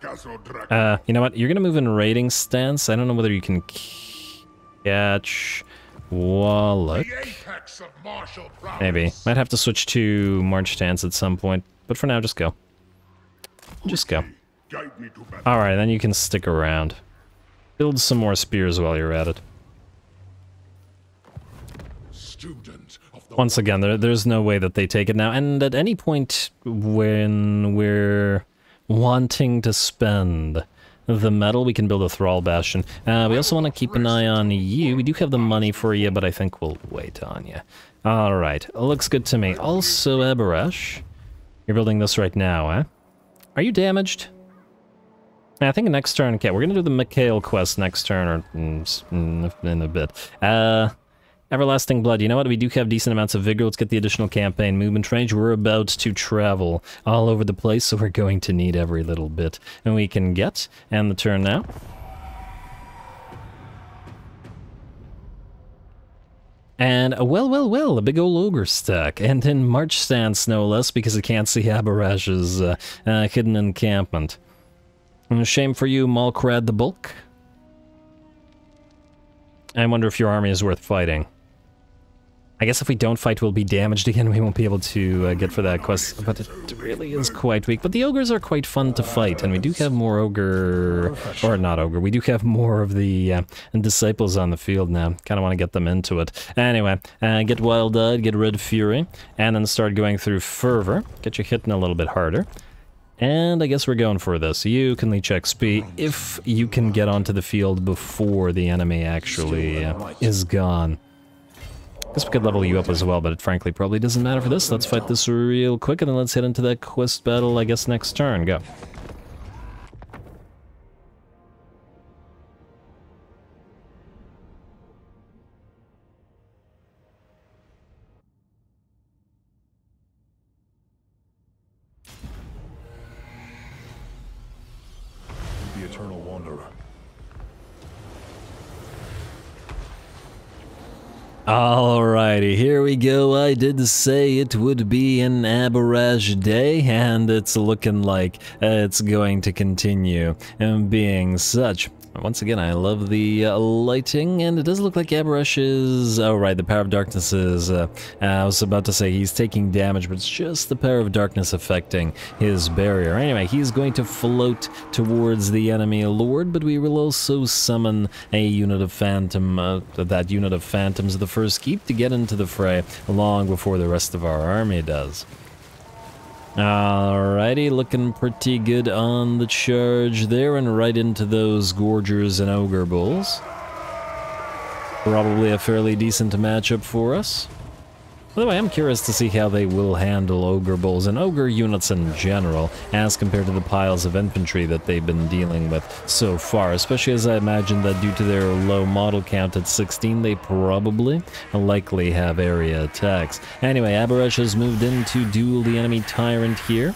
Uh, you know what? You're gonna move in raiding stance. I don't know whether you can catch Walach. Maybe. Might have to switch to march stance at some point. But for now, just go. Just go. Alright, then you can stick around. Build some more spears while you're at it. Student of the Once again, there, there's no way that they take it now. And at any point when we're wanting to spend the metal, we can build a Thrall Bastion. Uh, we also want to keep an eye on you. We do have the money for you, but I think we'll wait on you. Alright, looks good to me. Also, Abhorash, you're building this right now, eh? Are you damaged? I think next turn, okay, we're gonna do the Mikhail quest next turn, or mm, mm, in a bit. Uh, Everlasting Blood, you know what, we do have decent amounts of vigor, let's get the additional campaign movement range. We're about to travel all over the place, so we're going to need every little bit. And we can get, and the turn now. And, well, well, well, a big ol' ogre stack. And in March stance, no less, because it can't see Abhorash's uh, uh, hidden encampment. Mm, Shame for you, Malkrad the Bulk. I wonder if your army is worth fighting. I guess if we don't fight, we'll be damaged again. We won't be able to uh, get for that quest, but it really is quite weak. But the ogres are quite fun to fight, and we do have more ogre, or not ogre. We do have more of the uh, disciples on the field now. Kind of want to get them into it. Anyway, uh, get wild-eyed, get red fury, and then start going through fervor. Get you hitting a little bit harder. And I guess we're going for this. You can leech speed if you can get onto the field before the enemy actually is gone. I Guess we could level you up as well, but it frankly probably doesn't matter for this. Let's fight this real quick, and then let's head into that quest battle, I guess, next turn. Go. Alrighty, here we go. I did say it would be an Aberage day, and it's looking like it's going to continue being such. Once again, I love the uh, lighting, and it does look like Abhorash is... Oh, right, the Power of Darkness is... Uh, I was about to say he's taking damage, but it's just the Power of Darkness affecting his barrier. Anyway, he's going to float towards the enemy lord, but we will also summon a unit of Phantom, uh, that unit of Phantoms of the First Keep to get into the fray long before the rest of our army does. Alrighty, looking pretty good on the charge there and right into those Gorgers and Ogre Bulls. Probably a fairly decent matchup for us. The way, I'm curious to see how they will handle Ogre Bulls and Ogre units in general, as compared to the piles of infantry that they've been dealing with so far, especially as I imagine that due to their low model count at 16, they probably likely have area attacks. Anyway, Abhorash has moved in to duel the enemy Tyrant here.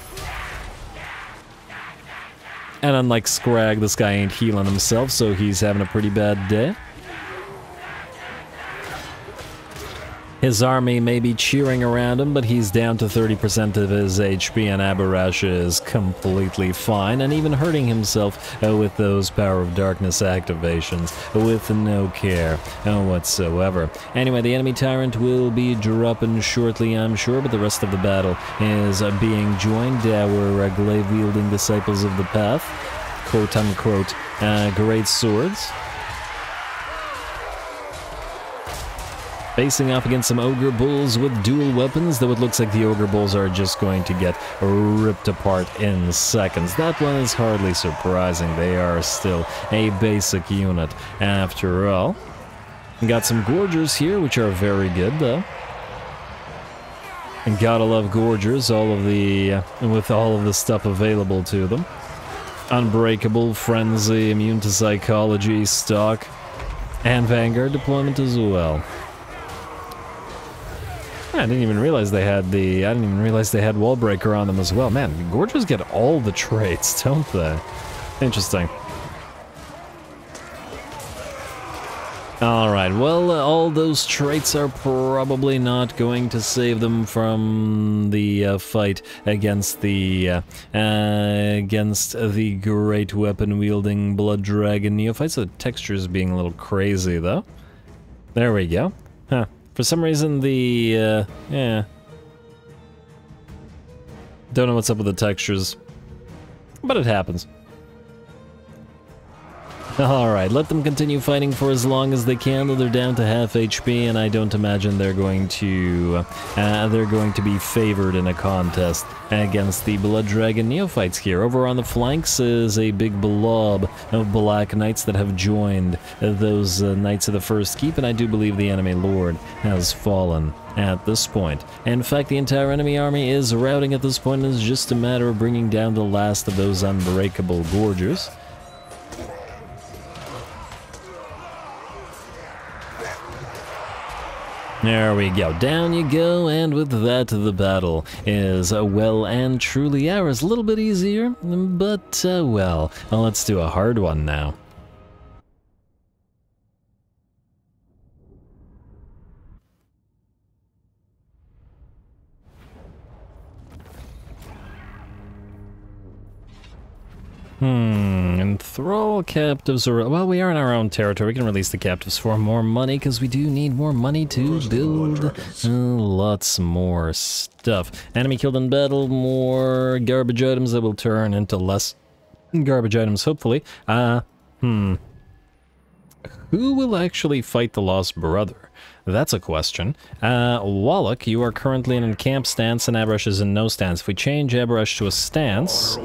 And unlike Scrag, this guy ain't healing himself, so he's having a pretty bad day. His army may be cheering around him, but he's down to 30% of his HP, and Abhorash is completely fine, and even hurting himself uh, with those Power of Darkness activations, with no care uh, whatsoever. Anyway, the enemy Tyrant will be dropping shortly, I'm sure, but the rest of the battle is uh, being joined. Our uh, glaive-wielding Disciples of the Path, quote-unquote, uh, great swords. Facing off against some Ogre Bulls with dual weapons, though it looks like the Ogre Bulls are just going to get ripped apart in seconds. That one is hardly surprising. They are still a basic unit after all. Got some Gorgers here, which are very good, though. And gotta love Gorgers, all of the, uh, with all of the stuff available to them. Unbreakable, Frenzy, Immune to Psychology, Stock, and Vanguard deployment as well. I didn't even realize they had the. I didn't even realize they had Wallbreaker on them as well. Man, Gorgers get all the traits, don't they? Interesting. Alright, well, uh, all those traits are probably not going to save them from the uh, fight against the uh, uh, against the great weapon-wielding Blood Dragon Neophytes. The texture is being a little crazy, though. There we go. Huh. For some reason, the, uh, yeah. Don't know what's up with the textures. But it happens. Alright, let them continue fighting for as long as they can, though they're down to half HP, and I don't imagine they're going to uh, they're going to be favored in a contest against the Blood Dragon Neophytes here. Over on the flanks is a big blob of Black Knights that have joined those uh, Knights of the First Keep, and I do believe the enemy lord has fallen at this point. In fact, the entire enemy army is routing at this point, and it's just a matter of bringing down the last of those unbreakable gorgers. There we go, down you go, and with that the battle is uh, well and truly ours. A little bit easier, but uh, well, let's do a hard one now. Enthrall captives are... Well, we are in our own territory. We can release the captives for more money, because we do need more money to build uh, lots more stuff. Enemy killed in battle, more garbage items that will turn into less garbage items, hopefully. Uh, hmm. Who will actually fight the lost brother? That's a question. Uh, Walach, you are currently in camp stance and Abhorash is in no stance. If we change Abhorash to a stance,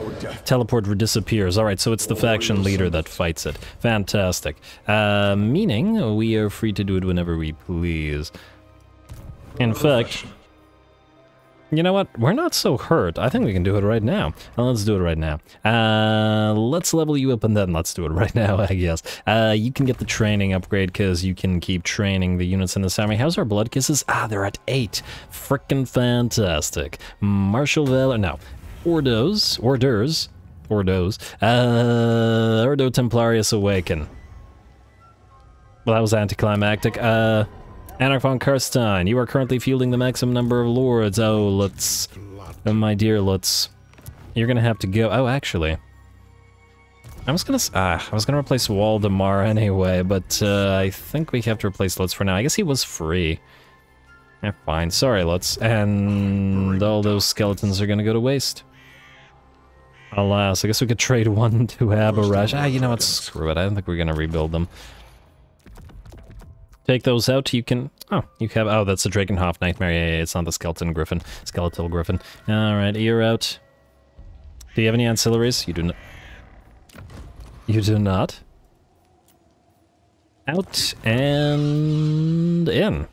teleport disappears. Alright, so it's the faction leader that fights it. Fantastic. Uh, meaning we are free to do it whenever we please. In fact, you know what? We're not so hurt. I think we can do it right now. Let's do it right now. Uh, let's level you up and then let's do it right now, I guess. Uh, you can get the training upgrade because you can keep training the units in this army. How's our blood kisses? Ah, they're at eight. Frickin' fantastic. Martial Valor, no. Ordos, Orders, Ordos, uh, Ordo Templarius Awaken. Well, that was anticlimactic. Uh, Anark von Carstein, you are currently fielding the maximum number of lords. Oh, let's... Oh, my dear, let's... You're gonna have to go... Oh, actually... I was gonna... Ah, I was gonna replace Waldemar anyway, but uh, I think we have to replace Lutz for now. I guess he was free. Yeah, fine. Sorry, Lutz. And all those skeletons are gonna go to waste. Alas, I guess we could trade one to Abhorash. Ah, you know what? Screw it. I don't think we're gonna rebuild them. Take those out, you can... Oh, you have... Oh, that's the Drakenhof Nightmare. Yeah, yeah, it's not the Skeleton Griffin. Skeletal Griffin. Alright, you're out. Do you have any ancillaries? You do not. You do not. Out and in.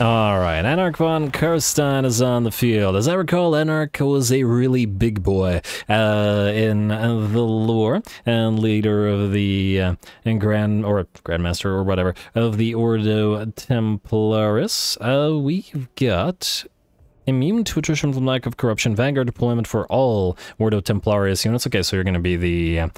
Alright, Anark von Carstein is on the field. As I recall, Anark was a really big boy uh, in uh, the lore and leader of the uh, and Grand or Grandmaster or whatever of the Ordo Templaris. Uh, we've got Immune to attrition from lack of corruption. Vanguard deployment for all Ordo Templarius units. Okay, so you're going to be the...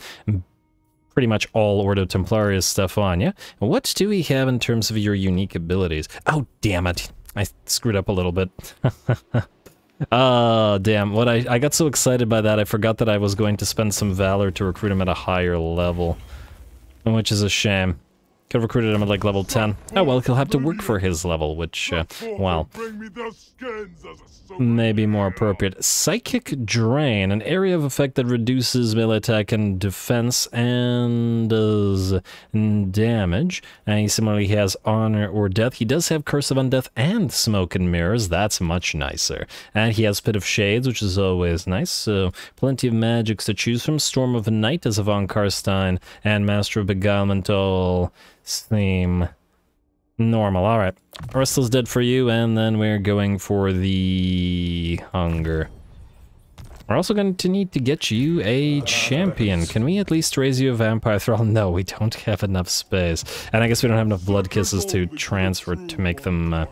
Pretty much all Ordo Templarius stuff on you. What do we have in terms of your unique abilities? Oh, damn it. I screwed up a little bit. Ah, damn. What I, I got so excited by that, I forgot that I was going to spend some Valor to recruit him at a higher level. Which is a shame. Could have recruited him at like level 10. Oh well, he'll have to work for his level, which, uh, well, may be more appropriate. Psychic Drain, an area of effect that reduces melee attack and defense and does damage. And he similarly he has Honor or Death. He does have Curse of Undeath and Smoke and Mirrors. That's much nicer. And he has Pit of Shades, which is always nice. So plenty of magics to choose from. Storm of Night as Von Carstein and Master of Beguilement all seem normal. All right. Aristo's dead for you, and then we're going for the hunger. We're also going to need to get you a champion. Can we at least raise you a vampire thrall? No, we don't have enough space. And I guess we don't have enough blood kisses to transfer to make them uh,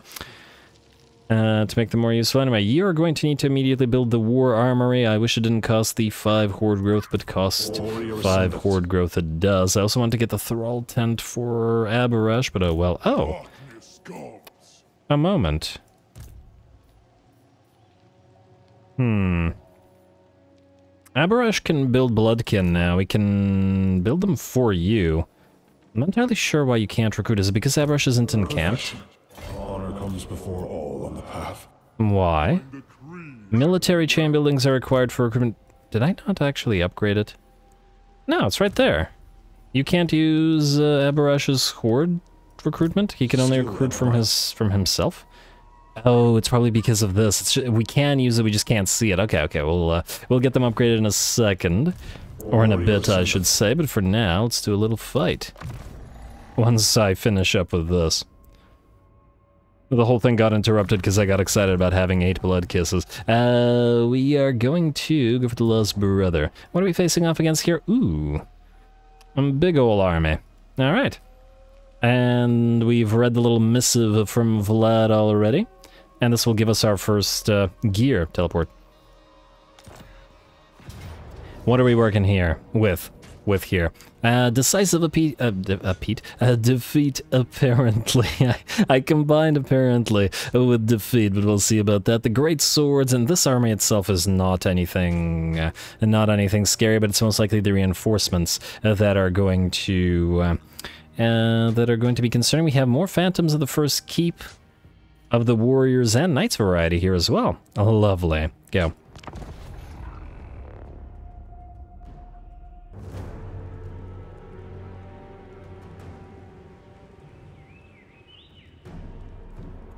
uh, to make them more useful. Anyway, you are going to need to immediately build the War Armory. I wish it didn't cost the 5 Horde growth, but cost 5 Horde growth it does. I also want to get the Thrall Tent for Abhorash, but oh well. Oh! A moment. Hmm. Abhorash can build Bloodkin now. We can build them for you. I'm not entirely sure why you can't recruit. Is it because Abhorash isn't encamped? Comes before all on the path. Why? Military chain buildings are required for recruitment. Did I not actually upgrade it? No, it's right there. You can't use uh, Abhorash's horde recruitment. He can only recruit from his from himself. Oh, it's probably because of this. It's ju- we can use it, we just can't see it. Okay, okay, we'll uh, we'll get them upgraded in a second, or in a bit, I should say. But for now, let's do a little fight. Once I finish up with this. The whole thing got interrupted because I got excited about having eight blood kisses. Uh, we are going to go for the Lost Brother. What are we facing off against here? Ooh. A big ol' army. Alright. And we've read the little missive from Vlad already. And this will give us our first uh, gear teleport. What are we working here with? With here. Uh, decisive ape uh, de a Pete, uh, defeat apparently. I, I combined apparently with defeat, but we'll see about that. The great swords and this army itself is not anything, uh, not anything scary, but it's most likely the reinforcements uh, that are going to, uh, uh, that are going to be concerned. We have more phantoms of the first keep of the warriors and knights variety here as well. Lovely. Go.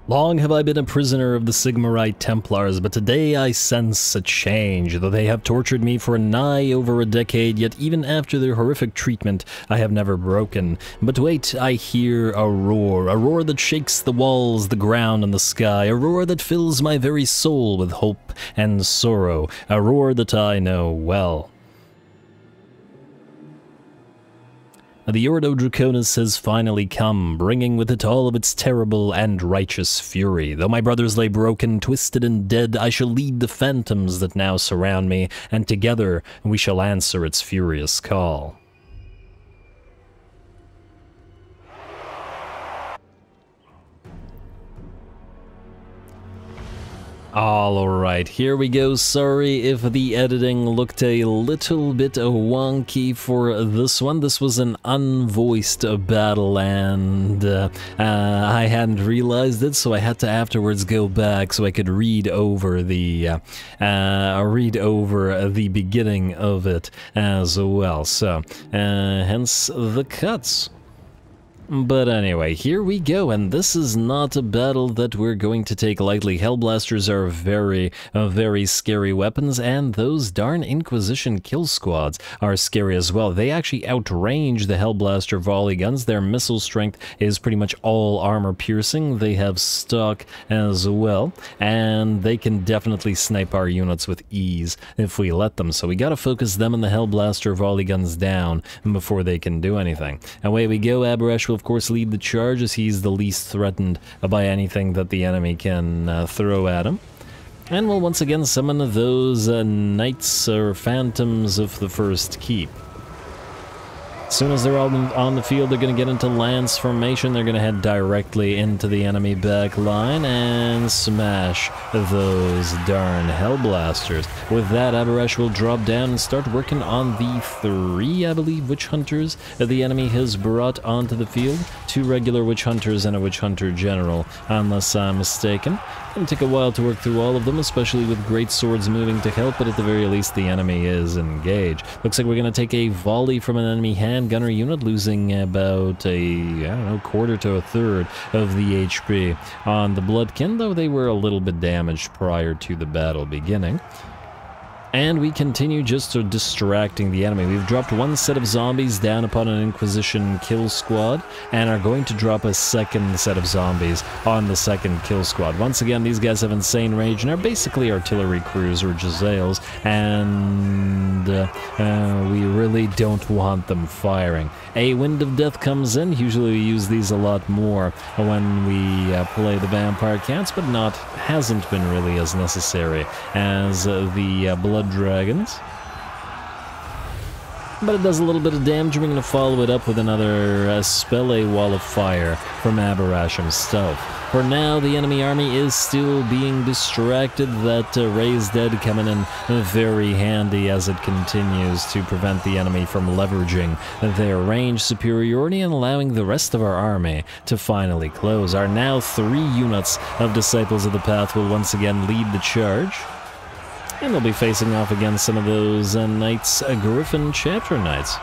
Long have I been a prisoner of the Sigmarite Templars, but today I sense a change. Though they have tortured me for nigh over a decade, yet even after their horrific treatment, I have never broken. But wait, I hear a roar, a roar that shakes the walls, the ground, and the sky, a roar that fills my very soul with hope and sorrow, a roar that I know well. The Ordo Draconis has finally come, bringing with it all of its terrible and righteous fury. Though my brothers lay broken, twisted, and dead, I shall lead the phantoms that now surround me, and together we shall answer its furious call. All right, here we go. Sorry if the editing looked a little bit wonky for this one. This was an unvoiced battle, and uh, uh, I hadn't realized it, so I had to afterwards go back so I could read over the uh, uh read over the beginning of it as well. So, uh, hence the cuts. But anyway, here we go, and this is not a battle that we're going to take lightly. Hellblasters are very, uh, very scary weapons, and those darn Inquisition kill squads are scary as well. They actually outrange the Hellblaster volley guns. Their missile strength is pretty much all armor piercing. They have stock as well, and they can definitely snipe our units with ease if we let them. So we gotta focus them and the Hellblaster volley guns down before they can do anything. Away we go, Abhorash will of course lead the charge as he's the least threatened by anything that the enemy can uh, throw at him. And we'll once again summon those uh, knights or phantoms of the first keep. As soon as they're all on the field, they're going to get into lance formation. They're going to head directly into the enemy back line and smash those darn Hellblasters. With that, Abhorash will drop down and start working on the three, I believe, Witch Hunters that the enemy has brought onto the field. Two regular Witch Hunters and a Witch Hunter General, unless I'm mistaken. It'll take a while to work through all of them, especially with great swords moving to help, but at the very least the enemy is engaged. Looks like we're going to take a volley from an enemy handgunner unit, losing about a, I don't know, quarter to a third of the HP on the Bloodkin, though they were a little bit damaged prior to the battle beginning. And we continue just to distracting the enemy. We've dropped one set of zombies down upon an Inquisition kill squad, and are going to drop a second set of zombies on the second kill squad. Once again, these guys have insane rage and are basically artillery crews or Giselles, and uh, uh, we really don't want them firing. A Wind of Death comes in. Usually we use these a lot more when we uh, play the Vampire Counts, but not hasn't been really as necessary as uh, the uh, Dragons. But it does a little bit of damage. We're going to follow it up with another uh, spell, a Wall of Fire from Abhorash himself. For now, the enemy army is still being distracted. That uh, raised dead coming in very handy as it continues to prevent the enemy from leveraging their range superiority and allowing the rest of our army to finally close. Our now three units of Disciples of the Path will once again lead the charge. And they'll be facing off against some of those uh, Knights, uh, Griffin Chapter Knights.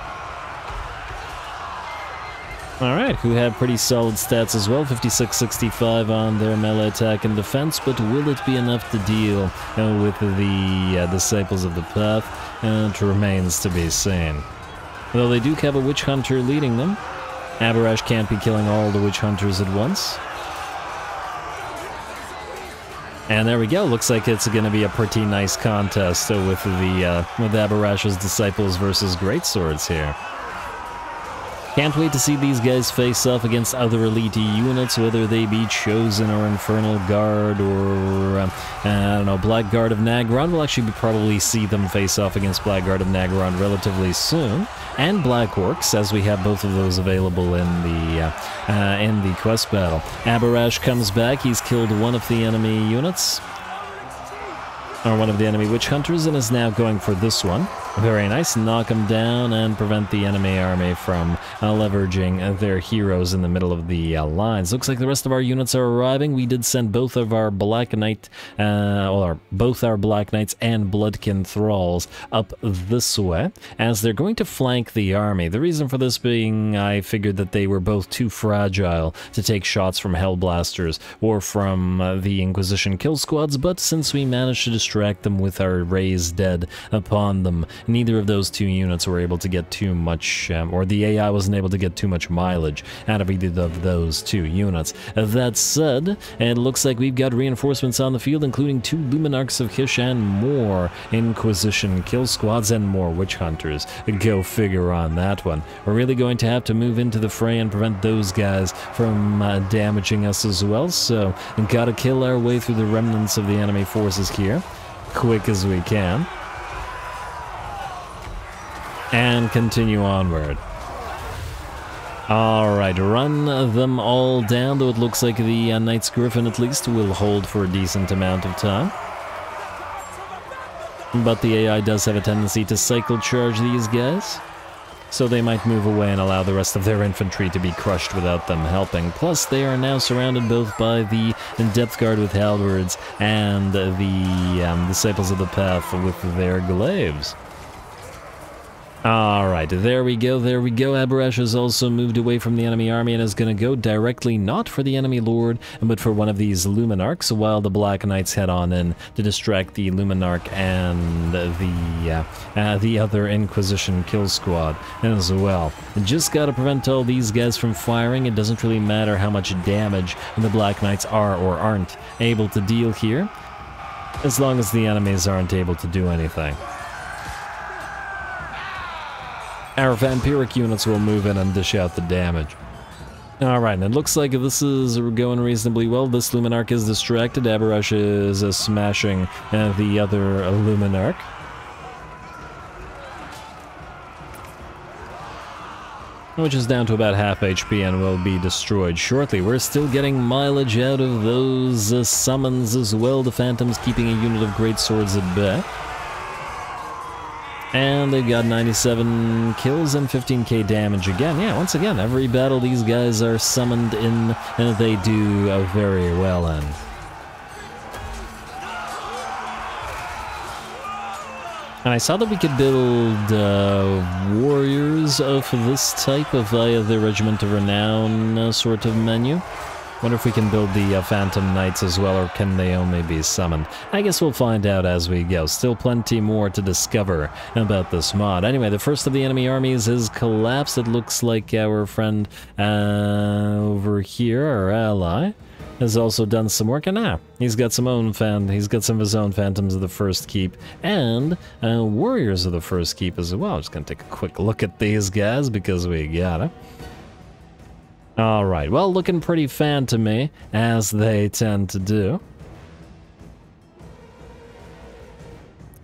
Alright, who have pretty solid stats as well, 56-65 on their melee attack and defense, but will it be enough to deal uh, with the uh, Disciples of the Path? Uh, it remains to be seen. Though they do have a Witch Hunter leading them, Abhorash can't be killing all the Witch Hunters at once. And there we go. Looks like it's going to be a pretty nice contest with the uh, with Abhorash's disciples versus great swords here. Can't wait to see these guys face off against other elite units, whether they be Chosen or Infernal Guard or, uh, I don't know, Black Guard of Naggarond. We'll actually probably see them face off against Black Guard of Naggarond relatively soon. And Black Orcs, as we have both of those available in the, uh, uh, in the quest battle. Abhorash comes back, he's killed one of the enemy units or one of the enemy witch hunters and is now going for this one. Very nice, knock them down and prevent the enemy army from uh, leveraging their heroes in the middle of the uh, lines. Looks like the rest of our units are arriving. We did send both of our Black Knight, uh, or both our Black Knights and Bloodkin Thralls up this way, as they're going to flank the army. The reason for this being I figured that they were both too fragile to take shots from Hellblasters or from uh, the Inquisition kill squads, but since we managed to distract them with our raised dead upon them, neither of those two units were able to get too much, um, or the AI wasn't able to get too much mileage out of either of those two units. That said, it looks like we've got reinforcements on the field, including two Luminarks of Hysh and more Inquisition kill squads and more Witch Hunters. Go figure on that one. We're really going to have to move into the fray and prevent those guys from uh, damaging us as well, so gotta kill our way through the remnants of the enemy forces here, quick as we can and continue onward. Alright, run them all down, though it looks like the uh, Knights Griffon at least will hold for a decent amount of time. But the AI does have a tendency to cycle charge these guys, so they might move away and allow the rest of their infantry to be crushed without them helping. Plus, they are now surrounded both by the Depth Guard with halberds and the um, Disciples of the Path with their glaives. Alright, there we go, there we go. Abhorash has also moved away from the enemy army and is going to go directly not for the enemy lord, but for one of these Luminarks, while the Black Knights head on in to distract the Luminark and the uh, uh, the other Inquisition kill squad as well. Just gotta prevent all these guys from firing. It doesn't really matter how much damage the Black Knights are or aren't able to deal here, as long as the enemies aren't able to do anything. Our vampiric units will move in and dish out the damage. Alright, and it looks like this is going reasonably well. This Luminark is distracted. Abhorash is uh, smashing uh, the other Luminark. Which is down to about half HP and will be destroyed shortly. We're still getting mileage out of those uh, summons as well. The Phantoms keeping a unit of Great Swords at bay. And they've got 97 kills and 15k damage again. Yeah, once again, every battle these guys are summoned in, and they do uh, very well in. And I saw that we could build uh, warriors of this type of via the Regiment of Renown uh, sort of menu. Wonder if we can build the uh, Phantom Knights as well, or can they only be summoned? I guess we'll find out as we go. Still plenty more to discover about this mod. Anyway, the first of the enemy armies has collapsed. It looks like our friend uh, over here, our ally, has also done some work, and now he's got some own fan. He's got some of his own phantoms of the first keep and uh, warriors of the first keep as well. Just gonna take a quick look at these guys because we gotta. All right, well, looking pretty fan to me, as they tend to do.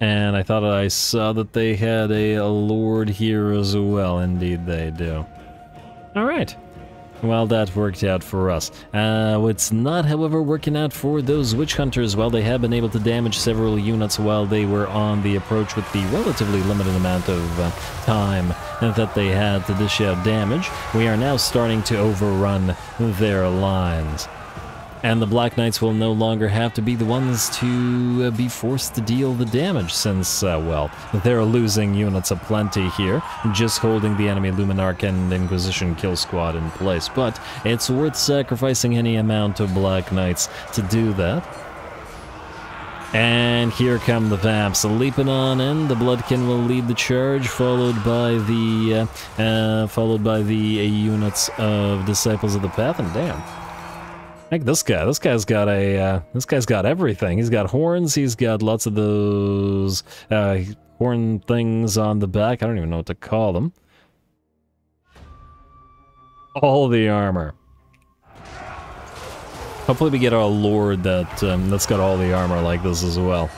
And I thought I saw that they had a, lord here as well. Indeed, they do. All right. Well, that worked out for us. Uh, it's not, however, working out for those witch hunters. While they have been able to damage several units while they were on the approach with the relatively limited amount of uh, time that they had to dish out damage, we are now starting to overrun their lines. And the Black Knights will no longer have to be the ones to uh, be forced to deal the damage since, uh, well, they're losing units aplenty here, just holding the enemy Luminark and Inquisition kill squad in place. But it's worth sacrificing any amount of Black Knights to do that. And here come the Vamps, leaping on in. The Bloodkin will lead the charge, followed by the uh, uh, followed by the uh, units of Disciples of the Path. And damn, like this guy. This guy's got a. Uh, this guy's got everything. He's got horns. He's got lots of those uh, horn things on the back. I don't even know what to call them. All the armor. Hopefully, we get our lord that um, that's got all the armor like this as well,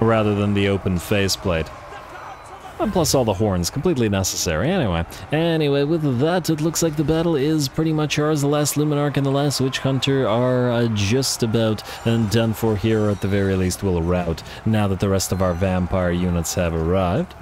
rather than the open faceplate. And plus all the horns, completely necessary. Anyway, anyway, with that, it looks like the battle is pretty much ours. The last Luminark and the last Witch Hunter are uh, just about done for here, at the very least we'll rout, now that the rest of our vampire units have arrived.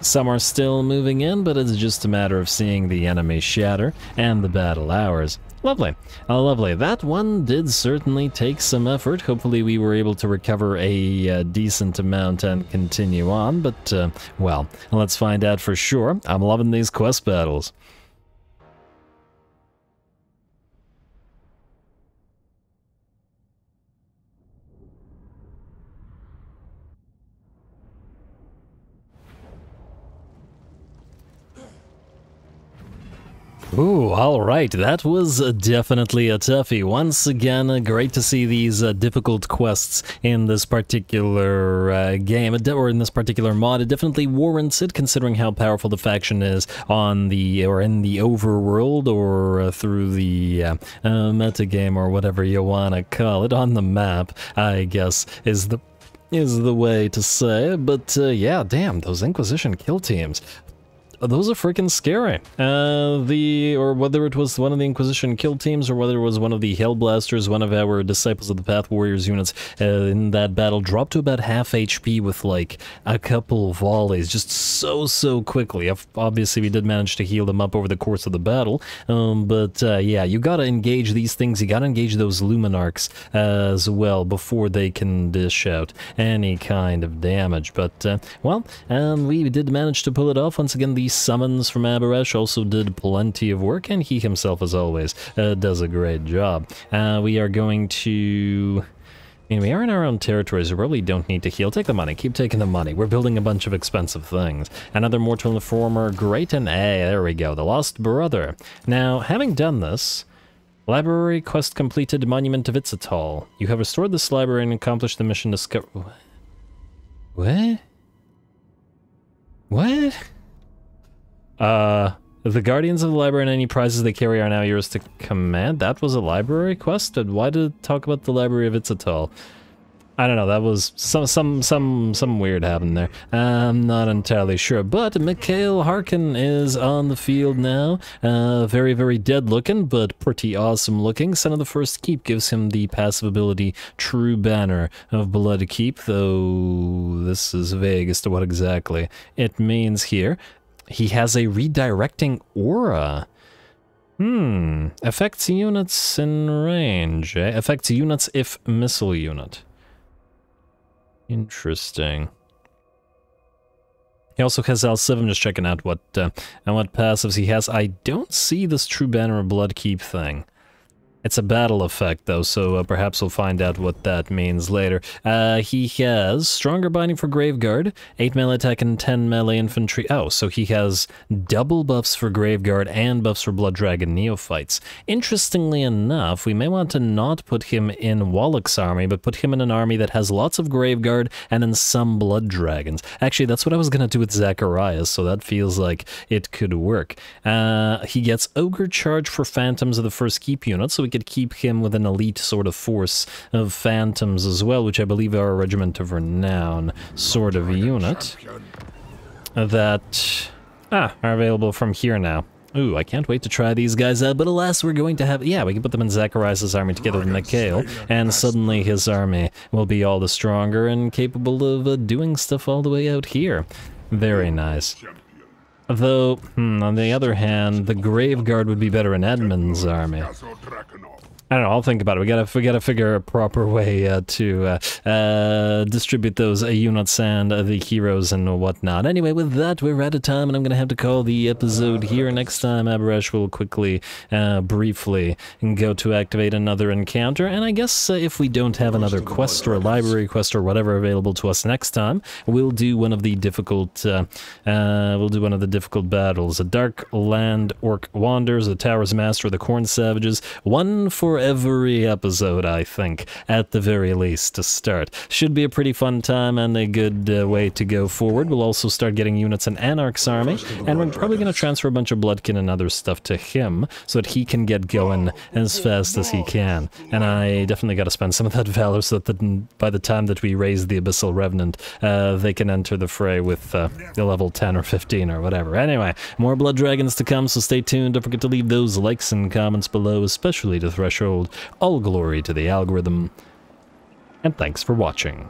Some are still moving in, but it's just a matter of seeing the enemy shatter and the battle ours. Lovely. Uh, lovely. That one did certainly take some effort. Hopefully we were able to recover a uh, decent amount and continue on, but, uh, well, let's find out for sure. I'm loving these quest battles. Ooh, all right. That was uh, definitely a toughie. Once again, uh, great to see these uh, difficult quests in this particular uh, game, or in this particular mod. It definitely warrants it, considering how powerful the faction is on the, or in the overworld, or uh, through the uh, metagame, or whatever you want to call it, on the map, I guess, is the is the way to say. But yeah, damn, those Inquisition kill teams those are freaking scary. Uh, the or whether it was one of the Inquisition kill teams or whether it was one of the Hellblasters, one of our Disciples of the Path Warriors units uh, in that battle, dropped to about half HP with like a couple volleys, just so so quickly. Obviously, we did manage to heal them up over the course of the battle, um, but uh, yeah, you gotta engage these things. You gotta engage those Luminarks as well before they can dish out any kind of damage. But uh, well, um, we did manage to pull it off once again. The summons from Abhorash also did plenty of work, and he himself, as always, uh, does a great job. Uh, we are going to... I mean, we are in our own territories, we really don't need to heal. Take the money, keep taking the money. We're building a bunch of expensive things. Another Mortal Informer, great, and A. there we go, the Lost Brother. Now, having done this, Library quest completed, Monument of Itzatol. You have restored this library and accomplished the mission discover... What? What? Uh, The Guardians of the Library and any prizes they carry are now yours to command. That was a library quest? But why did it talk about the Library of Itzatol? I don't know, that was some some some some weird happened there. I'm not entirely sure, but Mikhail Harkon is on the field now. Uh, very very dead looking, but pretty awesome looking. Son of the First Keep gives him the passive ability True Banner of Blood Keep, though this is vague as to what exactly it means here. He has a redirecting aura. Hmm. Affects units in range. Eh? Affects units if missile unit. Interesting. He also has L7, I'm just checking out what uh, and what passives he has. I don't see this True Banner of Bloodkeep thing. It's a battle effect, though, so uh, perhaps we'll find out what that means later. Uh, he has Stronger Binding for Graveguard, 8 melee attack and 10 melee infantry. Oh, so he has double buffs for Graveguard and buffs for Blood Dragon Neophytes. Interestingly enough, we may want to not put him in Walach's army, but put him in an army that has lots of Graveguard and then some Blood Dragons. Actually, that's what I was going to do with Zacharias, so that feels like it could work. Uh, he gets Ogre Charge for Phantoms of the first keep unit, so we could keep him with an elite sort of force of phantoms as well, which I believe are a regiment of renown sort of unit that ah are available from here now. Ooh, I can't wait to try these guys out, but alas, we're going to have... Yeah, we can put them in Zacharias' army together with Mikhail, and suddenly his army will be all the stronger and capable of uh, doing stuff all the way out here. Very nice. Though, hmm, on the other hand, the Graveguard would be better in Edmund's army. I don't know. I'll think about it. We gotta we gotta figure a proper way uh, to uh, uh, distribute those uh, units and uh, the heroes and whatnot. Anyway, with that, we're out of time, and I'm gonna have to call the episode here. Next time, Abhorash will quickly, uh, briefly, go to activate another encounter. And I guess if we don't have another quest or a library quest or whatever available to us next time, we'll do one of the difficult. We'll do one of the difficult battles: a Dark Land Orc Wanders, the Towers Master, the Corn Savages. One for every episode, I think, at the very least, to start. Should be a pretty fun time and a good uh, way to go forward. We'll also start getting units in Anark's army, and we're probably going to transfer a bunch of Bloodkin and other stuff to him so that he can get going as fast as he can. And I definitely got to spend some of that valor so that the, by the time that we raise the Abyssal Revenant, uh, they can enter the fray with uh, the level 10 or 15 or whatever. Anyway, more Blood Dragons to come, so stay tuned. Don't forget to leave those likes and comments below, especially to Threshold. All glory to the algorithm. And thanks for watching.